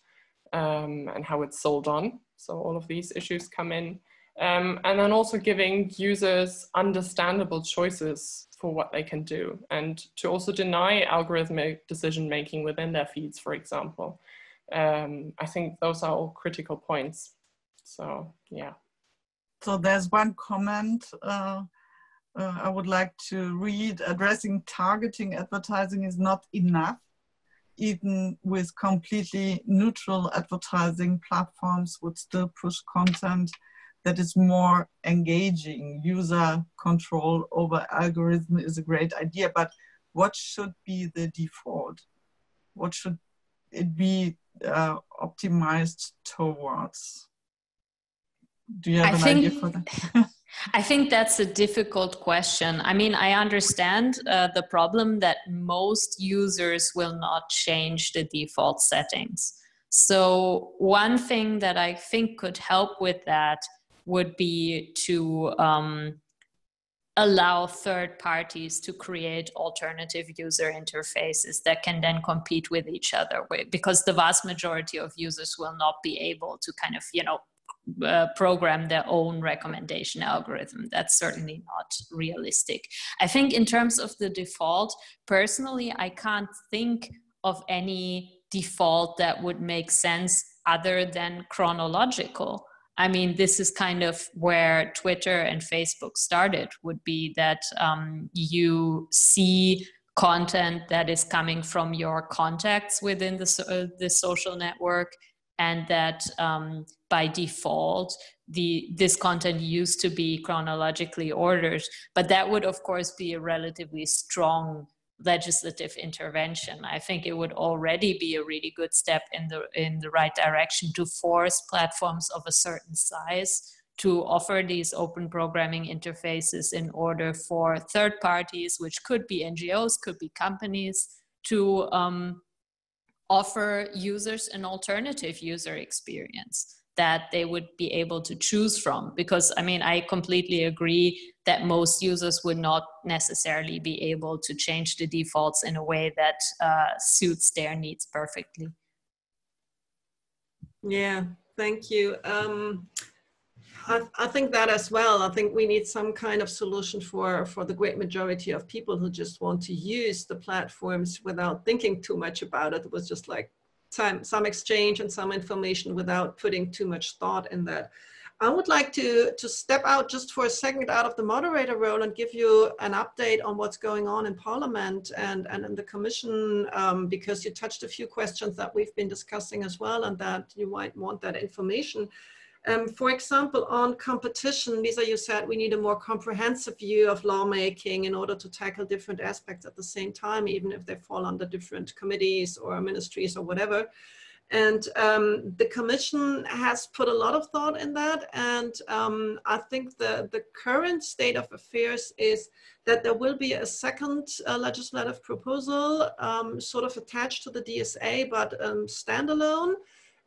um, and how it's sold on. So all of these issues come in. Um, and then also giving users understandable choices for what they can do and to also deny algorithmic decision making within their feeds, for example. Um, I think those are all critical points. So, yeah. So there's one comment uh, uh, I would like to read. Addressing targeting advertising is not enough. Even with completely neutral advertising platforms would still push content that is more engaging. User control over algorithm is a great idea, but what should be the default? What should it be uh, optimized towards? Do you have I an think, idea for that? I think that's a difficult question. I mean, I understand uh, the problem that most users will not change the default settings. So, one thing that I think could help with that would be to um, allow third parties to create alternative user interfaces that can then compete with each other because the vast majority of users will not be able to kind of you know uh, program their own recommendation algorithm. That's certainly not realistic. I think in terms of the default personally i can't think of any default that would make sense other than chronological I mean, this is kind of where Twitter and Facebook started, would be that um, you see content that is coming from your contacts within the, uh, the social network and that um, by default the this content used to be chronologically ordered. But that would of course be a relatively strong legislative intervention. I think it would already be a really good step in the in the right direction to force platforms of a certain size to offer these open programming interfaces in order for third parties, which could be NGOs, could be companies, to um, offer users an alternative user experience that they would be able to choose from. Because I mean, I completely agree that most users would not necessarily be able to change the defaults in a way that uh, suits their needs perfectly. Yeah, thank you. Um, I, I, think that as well. I think we need some kind of solution for, for the great majority of people who just want to use the platforms without thinking too much about it. It was just like some, some exchange and some information without putting too much thought in that. I would like to, to step out just for a second out of the moderator role and give you an update on what's going on in Parliament and, and in the Commission, um, because you touched a few questions that we've been discussing as well and that you might want that information. Um, for example, on competition, Lisa, you said we need a more comprehensive view of lawmaking in order to tackle different aspects at the same time, even if they fall under different committees or ministries or whatever. And um, the Commission has put a lot of thought in that. And um, I think the, the current state of affairs is that there will be a second uh, legislative proposal um, sort of attached to the DSA, but um, standalone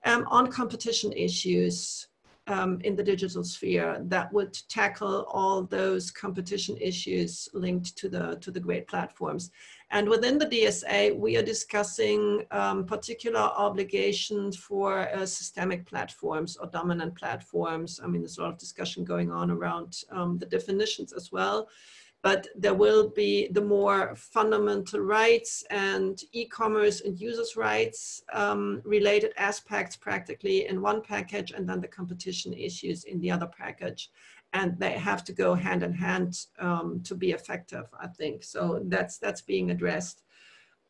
um, on competition issues um, in the digital sphere that would tackle all those competition issues linked to the to the great platforms. And within the DSA, we are discussing um, particular obligations for uh, systemic platforms or dominant platforms. I mean, there's a lot of discussion going on around um, the definitions as well but there will be the more fundamental rights and e-commerce and users rights um, related aspects practically in one package and then the competition issues in the other package. And they have to go hand in hand um, to be effective i think. So that's that's being addressed.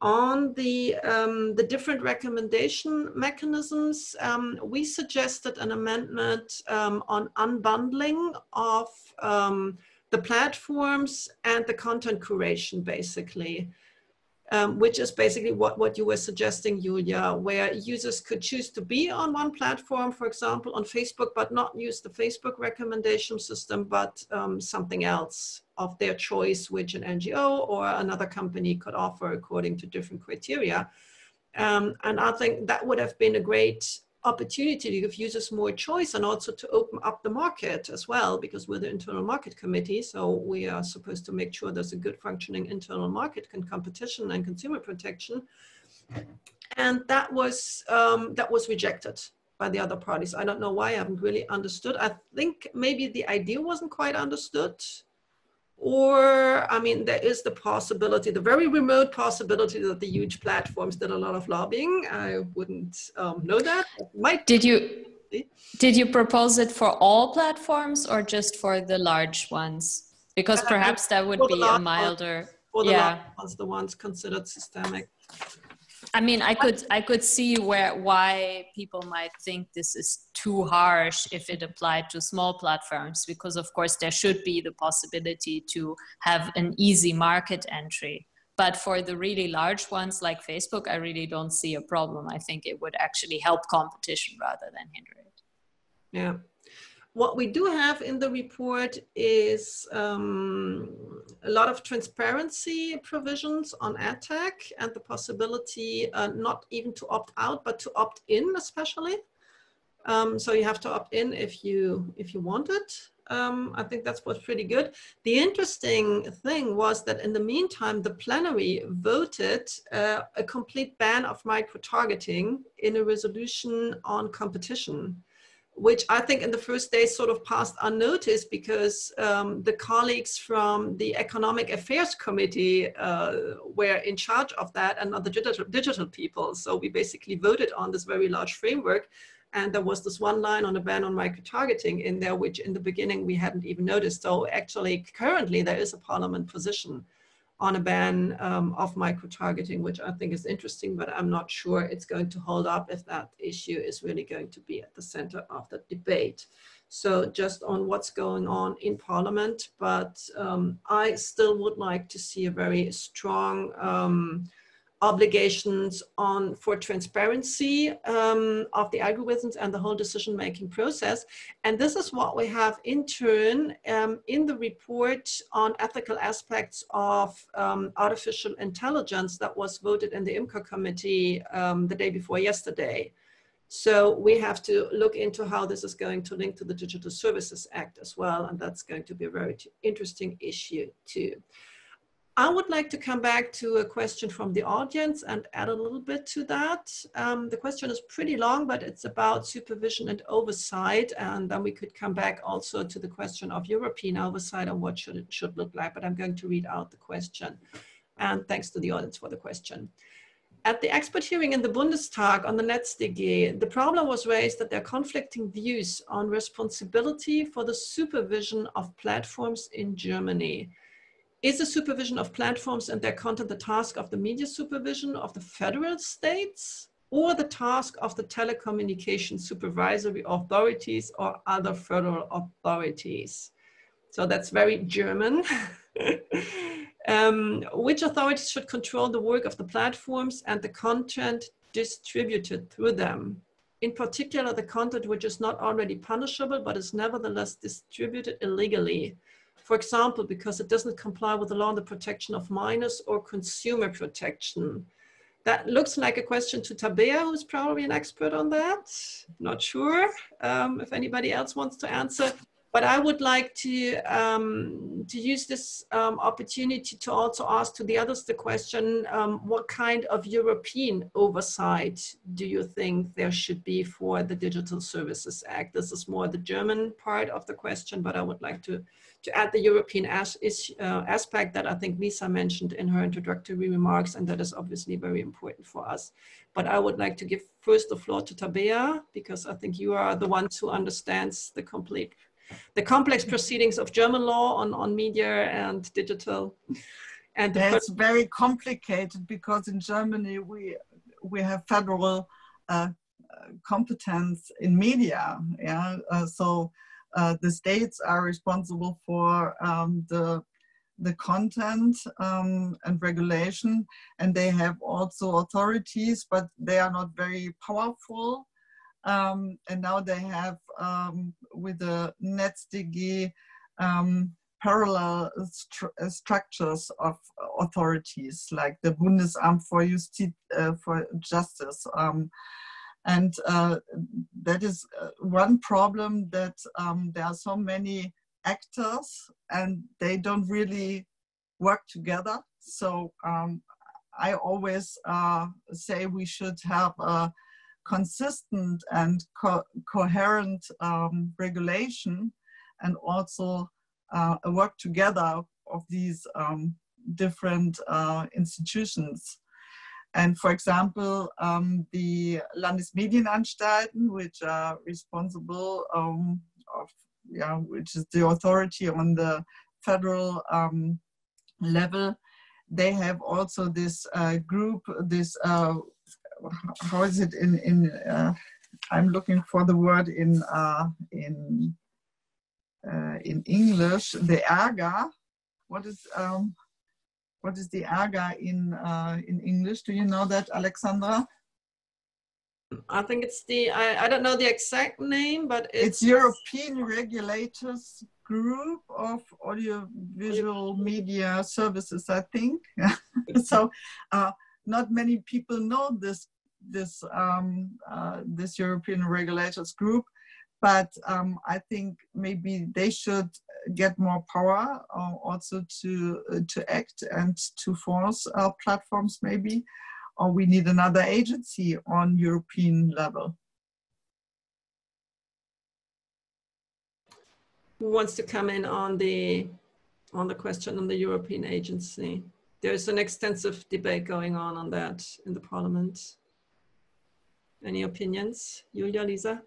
On the, um, the different recommendation mechanisms, um, we suggested an amendment um, on unbundling of um, the platforms and the content curation basically, um, which is basically what, what you were suggesting, Julia, where users could choose to be on one platform, for example, on Facebook, but not use the Facebook recommendation system, but um, something else of their choice, which an NGO or another company could offer according to different criteria. Um, and I think that would have been a great opportunity to give users more choice and also to open up the market as well, because we're the internal market committee. So we are supposed to make sure there's a good functioning internal market and competition and consumer protection. And that was, um, that was rejected by the other parties. I don't know why, I haven't really understood. I think maybe the idea wasn't quite understood or, I mean, there is the possibility, the very remote possibility that the huge platforms did a lot of lobbying. I wouldn't um, know that. Might did you did you propose it for all platforms or just for the large ones? Because uh, perhaps that would be a milder. Ones, for the yeah. ones, the ones considered systemic. I mean, I could I could see where why people might think this is too harsh if it applied to small platforms, because of course there should be the possibility to have an easy market entry. But for the really large ones like Facebook, I really don't see a problem. I think it would actually help competition rather than hinder it. Yeah. What we do have in the report is um, a lot of transparency provisions on ad tech and the possibility uh, not even to opt out, but to opt in especially. Um, so you have to opt in if you if you want it. Um, I think that's what's pretty good. The interesting thing was that in the meantime, the plenary voted uh, a complete ban of micro-targeting in a resolution on competition which I think in the first days sort of passed unnoticed because um, the colleagues from the Economic Affairs Committee uh, were in charge of that and not the digital, digital people. So we basically voted on this very large framework. And there was this one line on a ban on micro-targeting in there, which in the beginning we hadn't even noticed. So actually, currently there is a parliament position on a ban um, of micro-targeting, which I think is interesting, but I'm not sure it's going to hold up if that issue is really going to be at the center of the debate. So just on what's going on in Parliament, but um, I still would like to see a very strong um, obligations on for transparency um, of the algorithms and the whole decision-making process. And this is what we have in turn um, in the report on ethical aspects of um, artificial intelligence that was voted in the IMCO committee um, the day before yesterday. So we have to look into how this is going to link to the Digital Services Act as well. And that's going to be a very interesting issue too. I would like to come back to a question from the audience and add a little bit to that. Um, the question is pretty long, but it's about supervision and oversight. And then we could come back also to the question of European oversight and what should it should look like. But I'm going to read out the question. And thanks to the audience for the question. At the expert hearing in the Bundestag on the NetzDG, the problem was raised that there are conflicting views on responsibility for the supervision of platforms in Germany. Is the supervision of platforms and their content the task of the media supervision of the federal states or the task of the telecommunication supervisory authorities or other federal authorities? So that's very German. um, which authorities should control the work of the platforms and the content distributed through them. In particular, the content which is not already punishable, but is nevertheless distributed illegally. For example, because it doesn't comply with the law on the protection of minors or consumer protection. That looks like a question to Tabea, who's probably an expert on that. Not sure um, if anybody else wants to answer. But I would like to, um, to use this um, opportunity to also ask to the others the question, um, what kind of European oversight do you think there should be for the Digital Services Act? This is more the German part of the question, but I would like to, to add the European as, is, uh, aspect that I think Lisa mentioned in her introductory remarks, and that is obviously very important for us. But I would like to give first the floor to Tabea, because I think you are the one who understands the complete the complex proceedings of German law on, on media and digital. And it's very complicated because in Germany we we have federal uh, competence in media. Yeah, uh, so uh, the states are responsible for um, the the content um, and regulation, and they have also authorities, but they are not very powerful. Um, and now they have um, with the NetzDG um, parallel stru structures of authorities like the Bundesamt for, Justiz, uh, for Justice. And uh, that is uh, one problem that um, there are so many actors and they don't really work together. So um, I always uh, say we should have a consistent and co coherent um, regulation and also uh, a work together of these um, different uh, institutions. And for example, um, the Landesmedienanstalten, which are responsible um, of, yeah, which is the authority on the federal um, level, they have also this uh, group, this uh, how is it in in uh, I'm looking for the word in uh, in uh, in English the ERGA what is um, what is the ERGA in uh, in English? Do you know that Alexandra? I think it's the I, I don't know the exact name but it's, it's European regulators group of audiovisual media services I think. So uh, not many people know this this um, uh, this European regulators group, but um, I think maybe they should get more power uh, also to uh, to act and to force uh, platforms maybe, or we need another agency on European level. Who wants to come in on the on the question on the European agency? There's an extensive debate going on on that in the parliament. Any opinions? Julia, Lisa?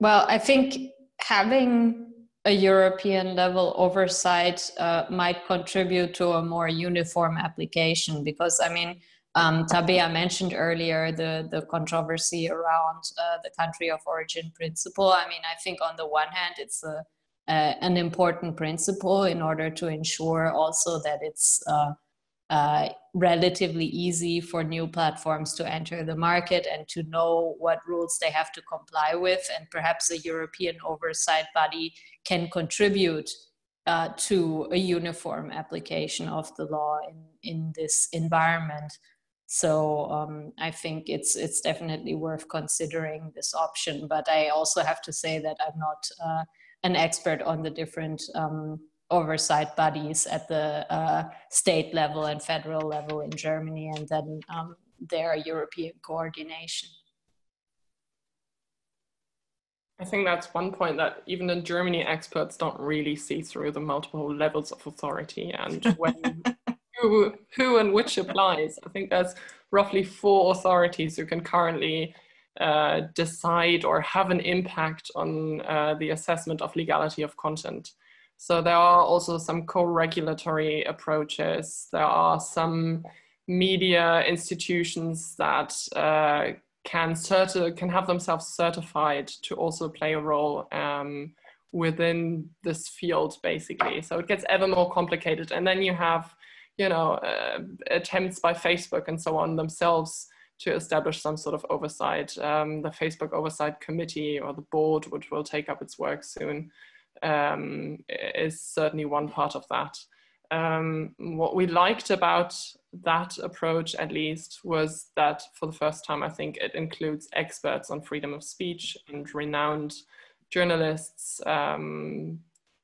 Well, I think having a European level oversight uh, might contribute to a more uniform application because, I mean, um, Tabea mentioned earlier the, the controversy around uh, the country of origin principle. I mean, I think on the one hand, it's a uh, an important principle in order to ensure also that it's uh, uh, relatively easy for new platforms to enter the market and to know what rules they have to comply with. And perhaps a European oversight body can contribute uh, to a uniform application of the law in, in this environment. So um, I think it's it's definitely worth considering this option. But I also have to say that I'm not uh, an expert on the different um, oversight bodies at the uh, state level and federal level in Germany, and then um, their European coordination. I think that's one point that even in Germany, experts don't really see through the multiple levels of authority and when who, who and which applies. I think there's roughly four authorities who can currently uh, decide or have an impact on uh, the assessment of legality of content. So there are also some co-regulatory approaches. There are some media institutions that uh, can certi- can have themselves certified to also play a role um, within this field basically. So it gets ever more complicated. And then you have you know uh, attempts by facebook and so on themselves to establish some sort of oversight. Um, the facebook oversight committee or the board which will take up its work soon um, is certainly one part of that. Um, what we liked about that approach at least was that for the first time i think it includes experts on freedom of speech and renowned journalists um,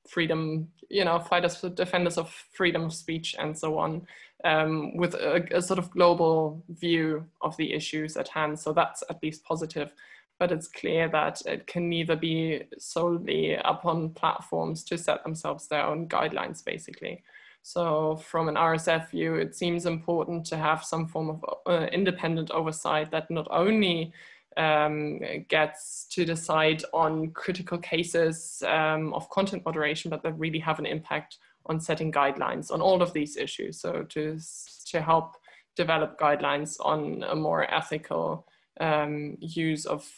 freedom you know fighters defenders of freedom of speech and so on um, with a, a, sort of global view of the issues at hand. So that's at least positive but it's clear that it can neither be solely upon platforms to set themselves their own guidelines basically so from an RSF view, it seems important to have some form of uh, independent oversight that not only um, gets to decide on critical cases um, of content moderation, but that really have an impact on setting guidelines on all of these issues. So to, to help develop guidelines on a more ethical um, use of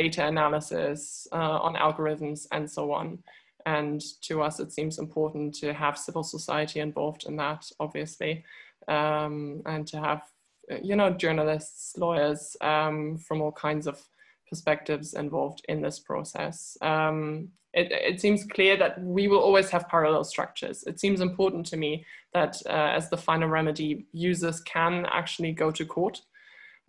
data analysis, uh, on algorithms and so on. And to us, it seems important to have civil society involved in that, obviously, um, and to have, you know, journalists, lawyers um, from all kinds of perspectives involved in this process. Um, it, it, seems clear that we will always have parallel structures. It seems important to me that uh, as the final remedy, users can actually go to court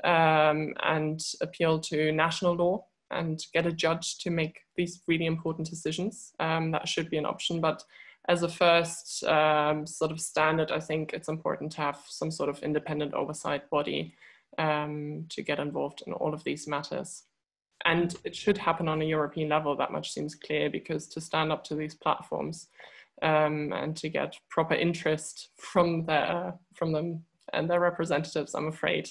um, and appeal to national law and get a judge to make these really important decisions. Um, that should be an option. But as a first um, sort of standard, I think it's important to have some sort of independent oversight body um, to get involved in all of these matters. And it should happen on a European level, that much seems clear, because to stand up to these platforms um, and to get proper interest from their, from them and their representatives, I'm afraid,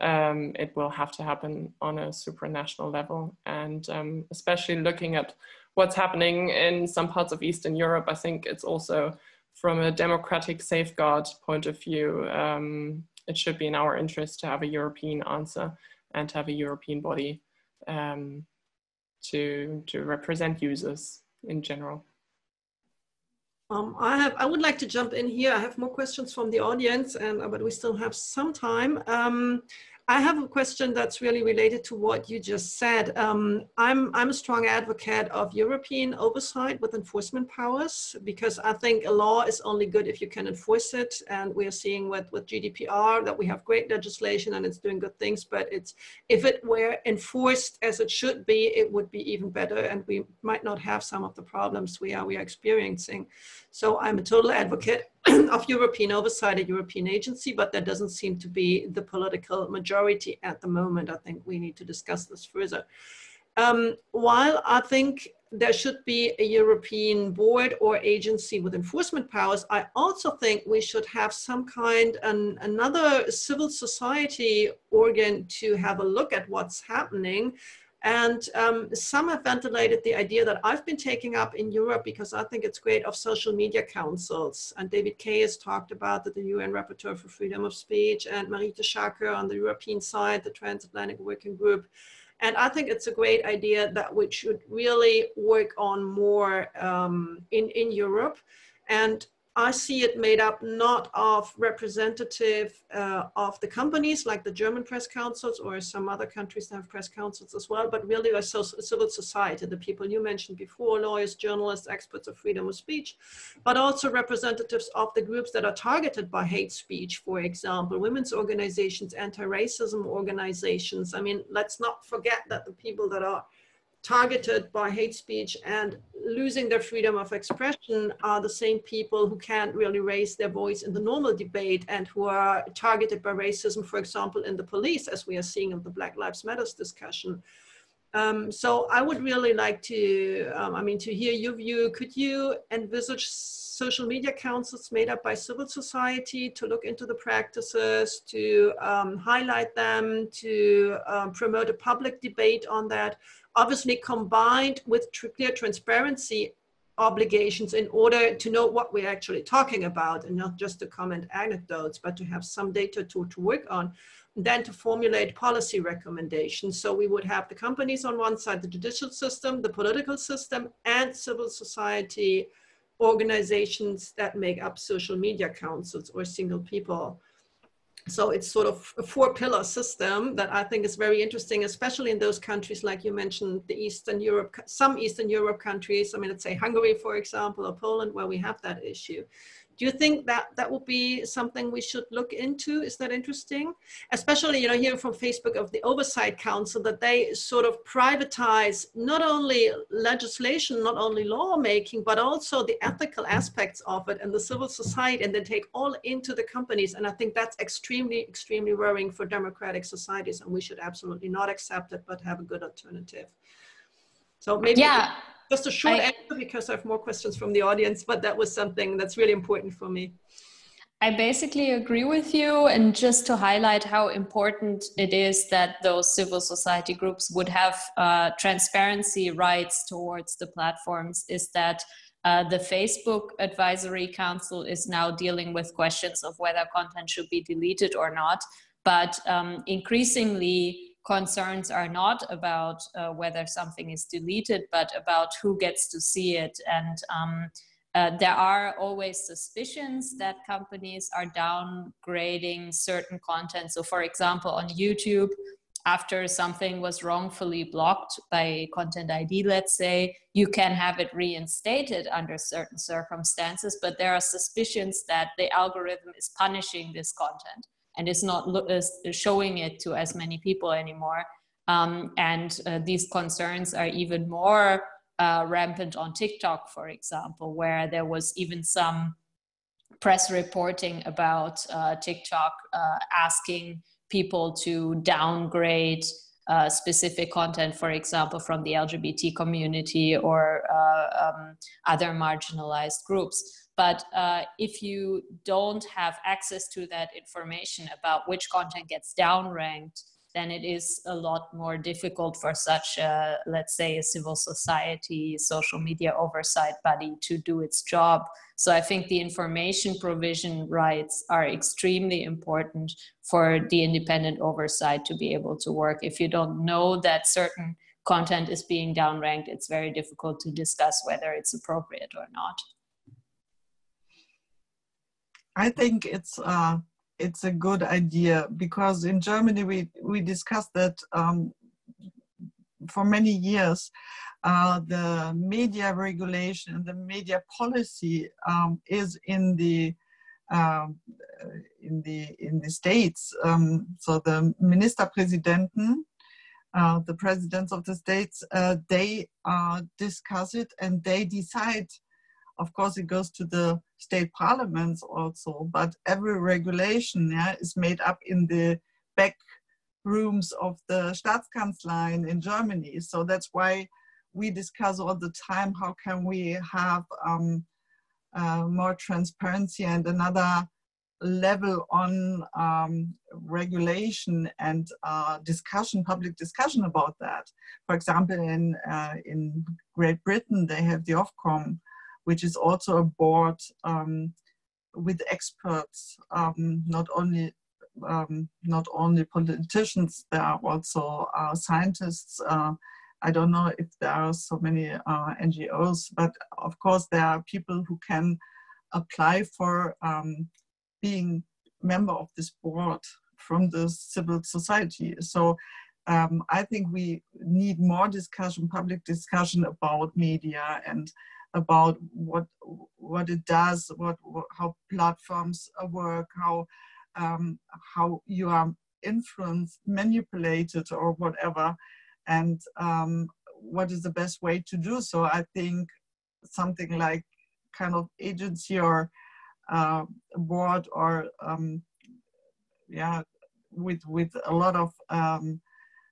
um, it will have to happen on a supranational level. And um, especially looking at what's happening in some parts of Eastern Europe, I think it's also from a democratic safeguard point of view, um, it should be in our interest to have a European answer and to have a European body um, to, to represent users in general. Um, I have. I would like to jump in here. I have more questions from the audience, and but we still have some time. Um, I have a question that's really related to what you just said. Um, I'm, I'm a strong advocate of European oversight with enforcement powers because I think a law is only good if you can enforce it. And we are seeing with, with GDPR that we have great legislation and it's doing good things, but it's if it were enforced as it should be, it would be even better and we might not have some of the problems we are, we are experiencing. So I'm a total advocate of European oversight at European agency, but that doesn't seem to be the political majority at the moment. I think we need to discuss this further. Um, while I think there should be a European board or agency with enforcement powers, I also think we should have some kind, an, another civil society organ to have a look at what's happening and um, some have ventilated the idea that I've been taking up in Europe because I think it's great of social media councils. And David Kaye has talked about that the UN Rapporteur for Freedom of Speech and Marietje Schaake on the European side, the Transatlantic Working Group. And I think it's a great idea that we should really work on more um, in, in Europe. And I see it made up not of representative uh, of the companies like the German press councils or some other countries that have press councils as well, but really a civil society, the people you mentioned before, lawyers, journalists, experts of freedom of speech, but also representatives of the groups that are targeted by hate speech, for example, women's organizations, anti-racism organizations. I mean, let's not forget that the people that are targeted by hate speech and losing their freedom of expression are the same people who can't really raise their voice in the normal debate and who are targeted by racism, for example, in the police, as we are seeing in the Black Lives Matters discussion. Um, so I would really like to, um, I mean, to hear your view. Could you envisage social media councils made up by civil society to look into the practices, to um, highlight them, to um, promote a public debate on that? Obviously combined with clear transparency obligations in order to know what we're actually talking about and not just to comment anecdotes, but to have some data to, to work on, then to formulate policy recommendations. So we would have the companies on one side, the judicial system, the political system, and civil society organizations that make up social media councils or single people so it's sort of a four pillar system that I think is very interesting, especially in those countries like you mentioned, the Eastern Europe, some Eastern Europe countries. I mean, let's say Hungary, for example, or Poland, where we have that issue. Do you think that that would be something we should look into? Is that interesting? Especially, you know, hearing from Facebook of the Oversight Council that they sort of privatize not only legislation, not only lawmaking, but also the ethical aspects of it and the civil society, and then take all into the companies. And I think that's extremely, extremely worrying for democratic societies, and we should absolutely not accept it, but have a good alternative. So maybe yeah just a short I, answer because I have more questions from the audience, but that was something that's really important for me. I basically agree with you. And just to highlight how important it is that those civil society groups would have uh, transparency rights towards the platforms, is that uh, the Facebook Advisory Council is now dealing with questions of whether content should be deleted or not. But um, increasingly, concerns are not about uh, whether something is deleted, but about who gets to see it. And um, uh, there are always suspicions that companies are downgrading certain content. So, for example, on YouTube, after something was wrongfully blocked by Content ID, let's say, you can have it reinstated under certain circumstances, but there are suspicions that the algorithm is punishing this content and is not showing it to as many people anymore. Um, and uh, these concerns are even more uh, rampant on TikTok, for example, where there was even some press reporting about uh, TikTok uh, asking people to downgrade uh, specific content, for example, from the LGBT community or uh, um, other marginalized groups. But uh, if you don't have access to that information about which content gets downranked, then it is a lot more difficult for such let's say, a civil society, social media oversight body to do its job. So I think the information provision rights are extremely important for the independent oversight to be able to work. If you don't know that certain content is being downranked, it's very difficult to discuss whether it's appropriate or not. I think it's uh, it's a good idea because in Germany we we discussed that um, for many years. Uh, the media regulation and the media policy um, is in the um, in the in the states. Um, so the Ministerpräsidenten, uh, the presidents of the states, uh, they uh, discuss it and they decide of course, it goes to the state parliaments also, but every regulation yeah, is made up in the back rooms of the staatskanzlei in Germany. So that's why we discuss all the time how can we have um, uh, more transparency and another level on um, regulation and uh, discussion, public discussion about that. For example, in uh, in Great Britain, they have the Ofcom, which is also a board um, with experts, um, not only um, not only politicians, there are also uh, scientists. Uh, I don't know if there are so many uh, NGOs, but of course there are people who can apply for um, being member of this board from the civil society. So um, I think we need more discussion, public discussion about media and about what what it does, what, what how platforms work, how um, how you are influenced, manipulated, or whatever, and um, what is the best way to do so. I think something like kind of agency or uh, board or um, yeah, with with a lot of um,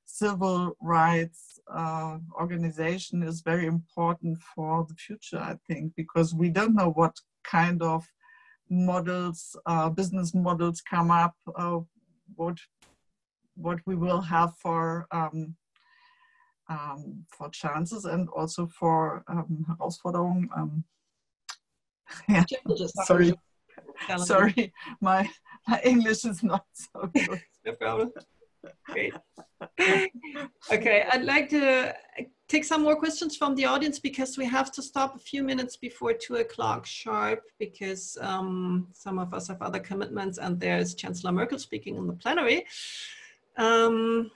civil rights uh, organization is very important for the future, I think, because we don't know what kind of models, uh, business models come up, uh, what what we will have for um, um, for chances and also for um, Herausforderungen. Um, yeah, sorry, sorry, my, my English is not so good. Great. okay, I'd like to take some more questions from the audience because we have to stop a few minutes before two o'clock sharp because um, some of us have other commitments and there's Chancellor Merkel speaking in the plenary. Um,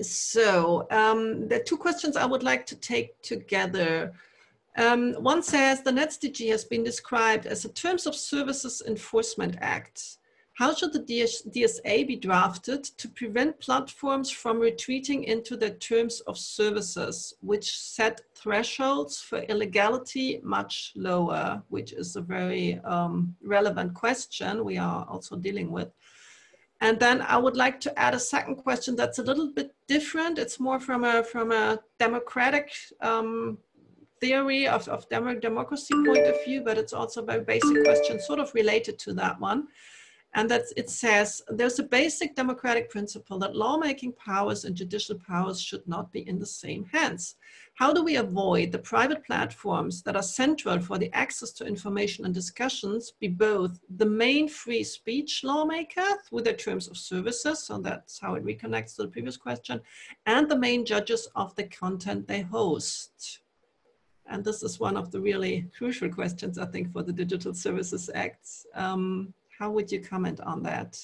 so um, are two questions I would like to take together. Um, one says the NetzDG has been described as a Terms of Services Enforcement Act. How should the DS DSA be drafted to prevent platforms from retreating into their terms of services, which set thresholds for illegality much lower, which is a very um, relevant question we are also dealing with. And then I would like to add a second question that's a little bit different. It's more from a, from a democratic um, theory of, of democracy point of view, but it's also a very basic question, sort of related to that one. And that it says there's a basic democratic principle that lawmaking powers and judicial powers should not be in the same hands. How do we avoid the private platforms that are central for the access to information and discussions be both the main free speech lawmaker through their terms of services, so that's how it reconnects to the previous question, and the main judges of the content they host? And this is one of the really crucial questions, I think, for the Digital Services Act. Um, how would you comment on that?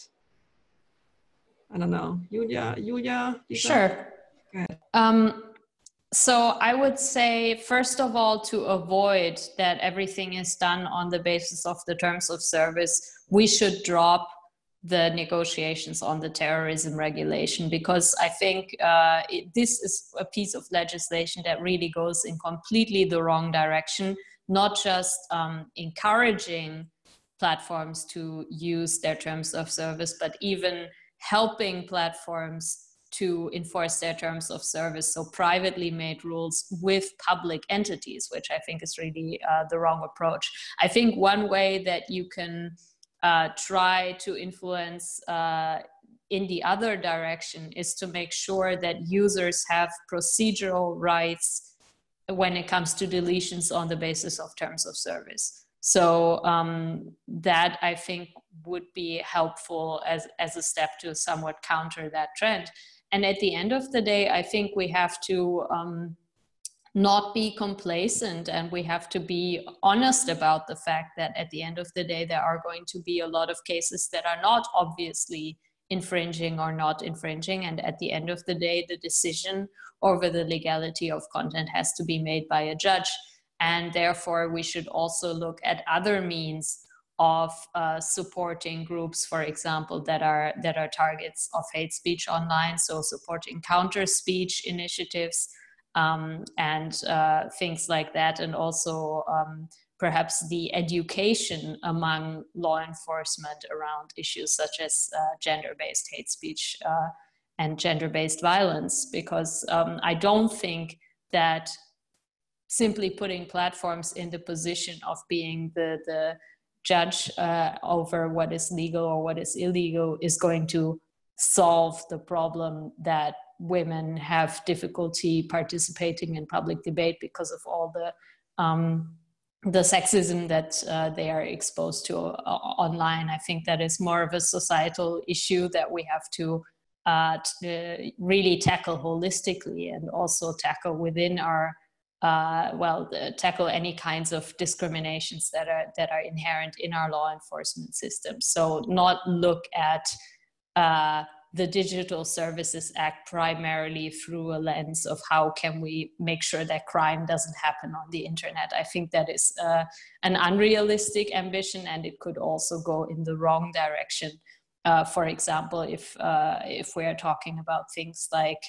I don't know, Julia, Julia? Lisa? Sure. Um, so I would say, first of all, to avoid that everything is done on the basis of the terms of service, we should drop the negotiations on the terrorism regulation because I think uh, it, this is a piece of legislation that really goes in completely the wrong direction, not just um, encouraging platforms to use their terms of service, but even helping platforms to enforce their terms of service. So privately made rules with public entities, which I think is really uh, the wrong approach. I think one way that you can uh, try to influence uh, in the other direction is to make sure that users have procedural rights when it comes to deletions on the basis of terms of service. So um, that I think would be helpful as, as a step to somewhat counter that trend. And at the end of the day, I think we have to um, not be complacent and we have to be honest about the fact that at the end of the day, there are going to be a lot of cases that are not obviously infringing or not infringing. And at the end of the day, the decision over the legality of content has to be made by a judge. And therefore, we should also look at other means of uh, supporting groups, for example, that are that are targets of hate speech online. So supporting counter speech initiatives um, and uh, things like that, and also um, perhaps the education among law enforcement around issues such as uh, gender-based hate speech uh, and gender-based violence, because um, I don't think that simply putting platforms in the position of being the the judge uh, over what is legal or what is illegal is going to solve the problem that women have difficulty participating in public debate because of all the um, the sexism that uh, they are exposed to uh, online. I think that is more of a societal issue that we have to uh, uh really tackle holistically and also tackle within our uh, well, tackle any kinds of discriminations that are that are inherent in our law enforcement system. So not look at uh, the Digital Services Act primarily through a lens of how can we make sure that crime doesn't happen on the internet. I think that is uh, an unrealistic ambition, and it could also go in the wrong direction. Uh, for example, if uh, if we are talking about things like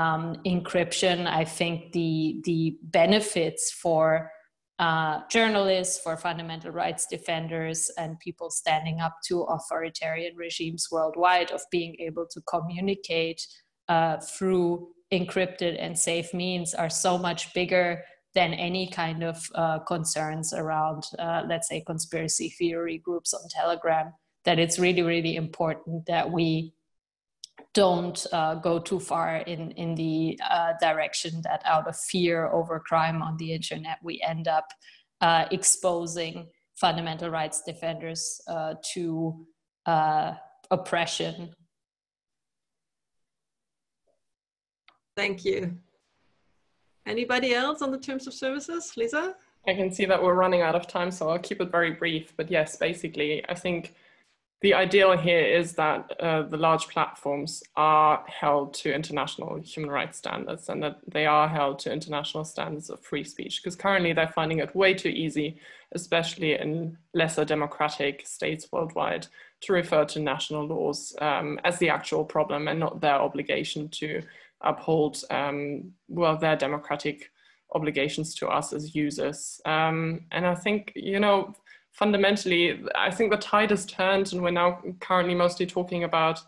um, encryption. I think the the benefits for uh, journalists, for fundamental rights defenders, and people standing up to authoritarian regimes worldwide of being able to communicate uh, through encrypted and safe means are so much bigger than any kind of uh, concerns around, uh, let's say, conspiracy theory groups on Telegram. That it's really, really important that we don't uh, go too far in, in the uh, direction that out of fear over crime on the internet, we end up uh, exposing fundamental rights defenders uh, to uh, oppression. Thank you. Anybody else on the terms of services? Lisa? I can see that we're running out of time, so I'll keep it very brief. But yes, basically, I think the ideal here is that uh, the large platforms are held to international human rights standards and that they are held to international standards of free speech because currently they're finding it way too easy, especially in lesser democratic states worldwide, to refer to national laws um, as the actual problem and not their obligation to uphold um, well their democratic obligations to us as users. Um, and I think you know fundamentally, I think the tide has turned, and we're now currently mostly talking about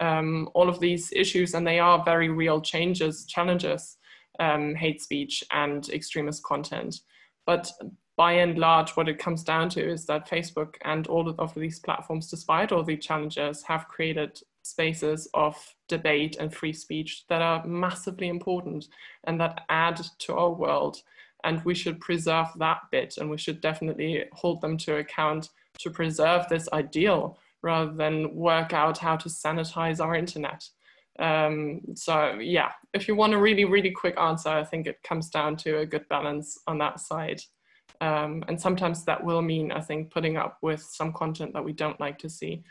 um, all of these issues, and they are very real changes, challenges, um, hate speech and extremist content. But by and large, what it comes down to is that Facebook and all of these platforms, despite all the challenges, have created spaces of debate and free speech that are massively important and that add to our world and we should preserve that bit and we should definitely hold them to account to preserve this ideal rather than work out how to sanitize our internet. Um, so yeah, if you want a really, really quick answer, I think it comes down to a good balance on that side. Um, and sometimes that will mean, I think, putting up with some content that we don't like to see.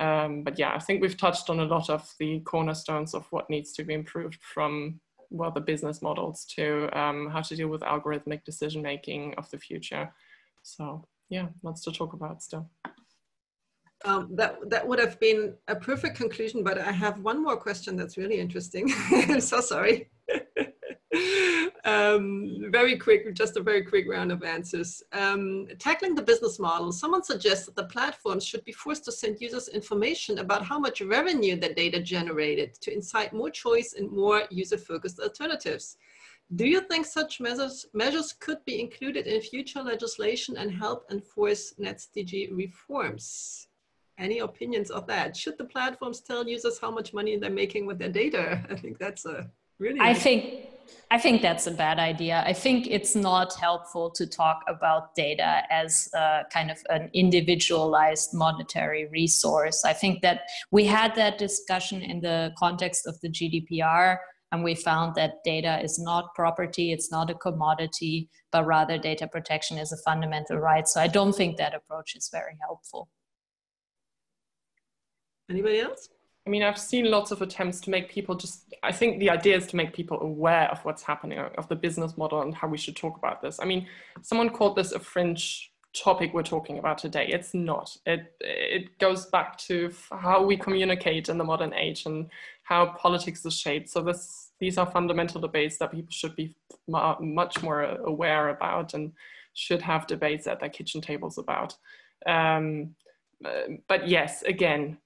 Um, but yeah, I think we've touched on a lot of the cornerstones of what needs to be improved from well the business models to um, how to deal with algorithmic decision making of the future. So yeah, lots to talk about still. Um, that that would have been a perfect conclusion, but I have one more question that's really interesting. I'm so sorry. um, very quick, just a very quick round of answers. Um, tackling the business model, someone suggests that the platforms should be forced to send users information about how much revenue the data generated to incite more choice and more user-focused alternatives. Do you think such measures, measures could be included in future legislation and help enforce NetzDG reforms? Any opinions of that? Should the platforms tell users how much money they're making with their data? I think that's a really. I think I think that's a bad idea. I think it's not helpful to talk about data as a kind of an individualized monetary resource. I think that we had that discussion in the context of the GDPR, and we found that data is not property, it's not a commodity, but rather data protection is a fundamental right. So I don't think that approach is very helpful. Anybody else? I mean, I've seen lots of attempts to make people just, I think the idea is to make people aware of what's happening, of the business model and how we should talk about this. I mean, someone called this a fringe topic we're talking about today. It's not. It, it goes back to how we communicate in the modern age and how politics is shaped. So this, these are fundamental debates that people should be much more aware about and should have debates at their kitchen tables about. Um, but yes, again,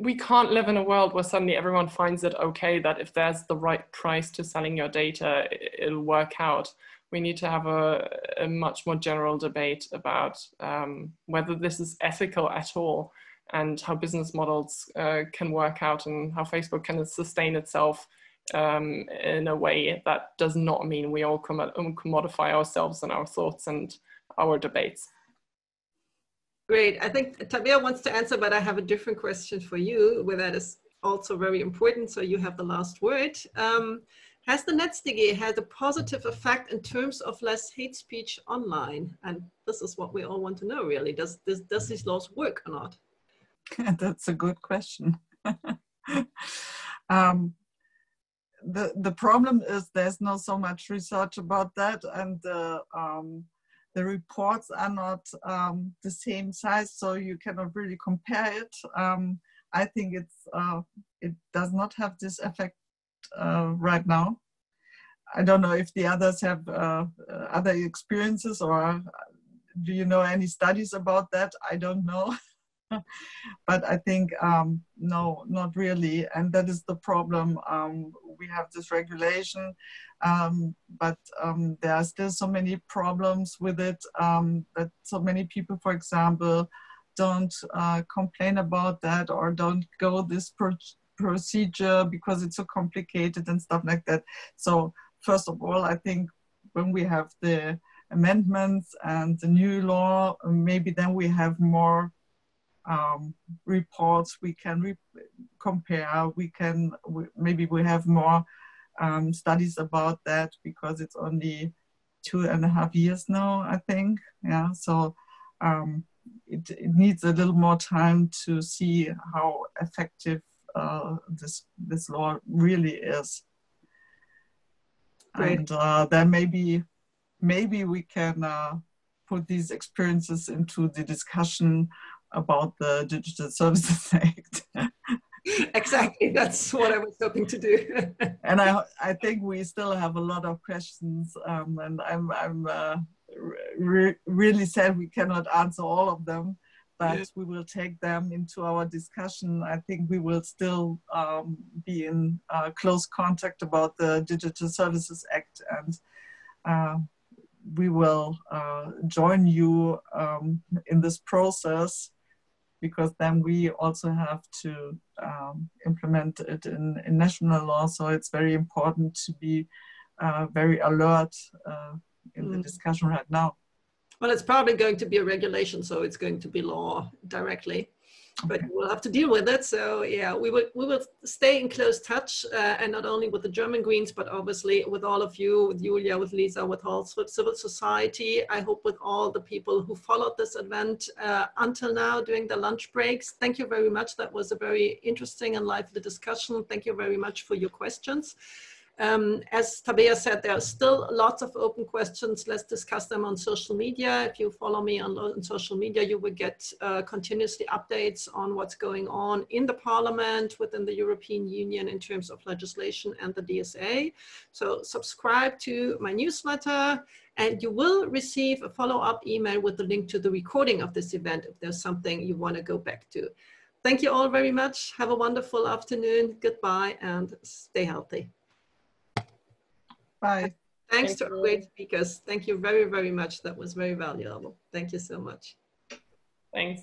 we can't live in a world where suddenly everyone finds it okay that if there's the right price to selling your data, it'll work out. We need to have a, a much more general debate about um, whether this is ethical at all and how business models uh, can work out and how Facebook can sustain itself um, in a way that does not mean we all commodify ourselves and our thoughts and our debates. Great. I think Tabea wants to answer, but I have a different question for you, where that is also very important. So you have the last word. Um, has the NetzDG had a positive effect in terms of less hate speech online? And this is what we all want to know, really. Does, does, does these laws work or not? That's a good question. um, the, the problem is there's not so much research about that. And uh, um, the reports are not um, the same size, so you cannot really compare it. Um, I think it's uh, it does not have this effect uh, right now. I don't know if the others have uh, uh other experiences or uh, do you know any studies about that? I don't know. but I think um, no, not really, and that is the problem. Um, we have this regulation, um, but um, there are still so many problems with it um, that so many people, for example, don't uh, complain about that or don't go this procedure because it's so complicated and stuff like that. So first of all, I think when we have the amendments and the new law, maybe then we have more um, reports we can re compare. We can we, maybe we have more um, studies about that because it's only two and a half years now, I think. Yeah, so um, it, it, needs a little more time to see how effective uh, this this law really is. Great. And uh, then maybe maybe we can uh, put these experiences into the discussion about the Digital Services Act. exactly, that's what I was hoping to do. and I, I think we still have a lot of questions, um, and I'm, I'm uh, re really sad we cannot answer all of them, but yeah. we will take them into our discussion. I think we will still um, be in uh, close contact about the Digital Services Act and uh, we will uh, join you um, in this process because then we also have to um, implement it in, in, national law. So it's very important to be uh, very alert uh, in mm. the discussion right now. Well, it's probably going to be a regulation, so it's going to be law directly but we'll have to deal with it. So yeah, we will we will stay in close touch, uh, and not only with the German Greens, but obviously with all of you, with Julia, with Lisa, with all civil society. I hope with all the people who followed this event uh, until now during the lunch breaks. Thank you very much. That was a very interesting and lively discussion. Thank you very much for your questions. Um, as Tabea said, there are still lots of open questions. Let's discuss them on social media. If you follow me on, on social media, you will get uh, continuously updates on what's going on in the parliament, within the European Union in terms of legislation and the DSA. So subscribe to my newsletter and you will receive a follow-up email with the link to the recording of this event if there's something you want to go back to. Thank you all very much. Have a wonderful afternoon. Goodbye and stay healthy. Bye. Thanks Thank to our great speakers. Thank you very, very much. That was very valuable. Thank you so much. Thanks.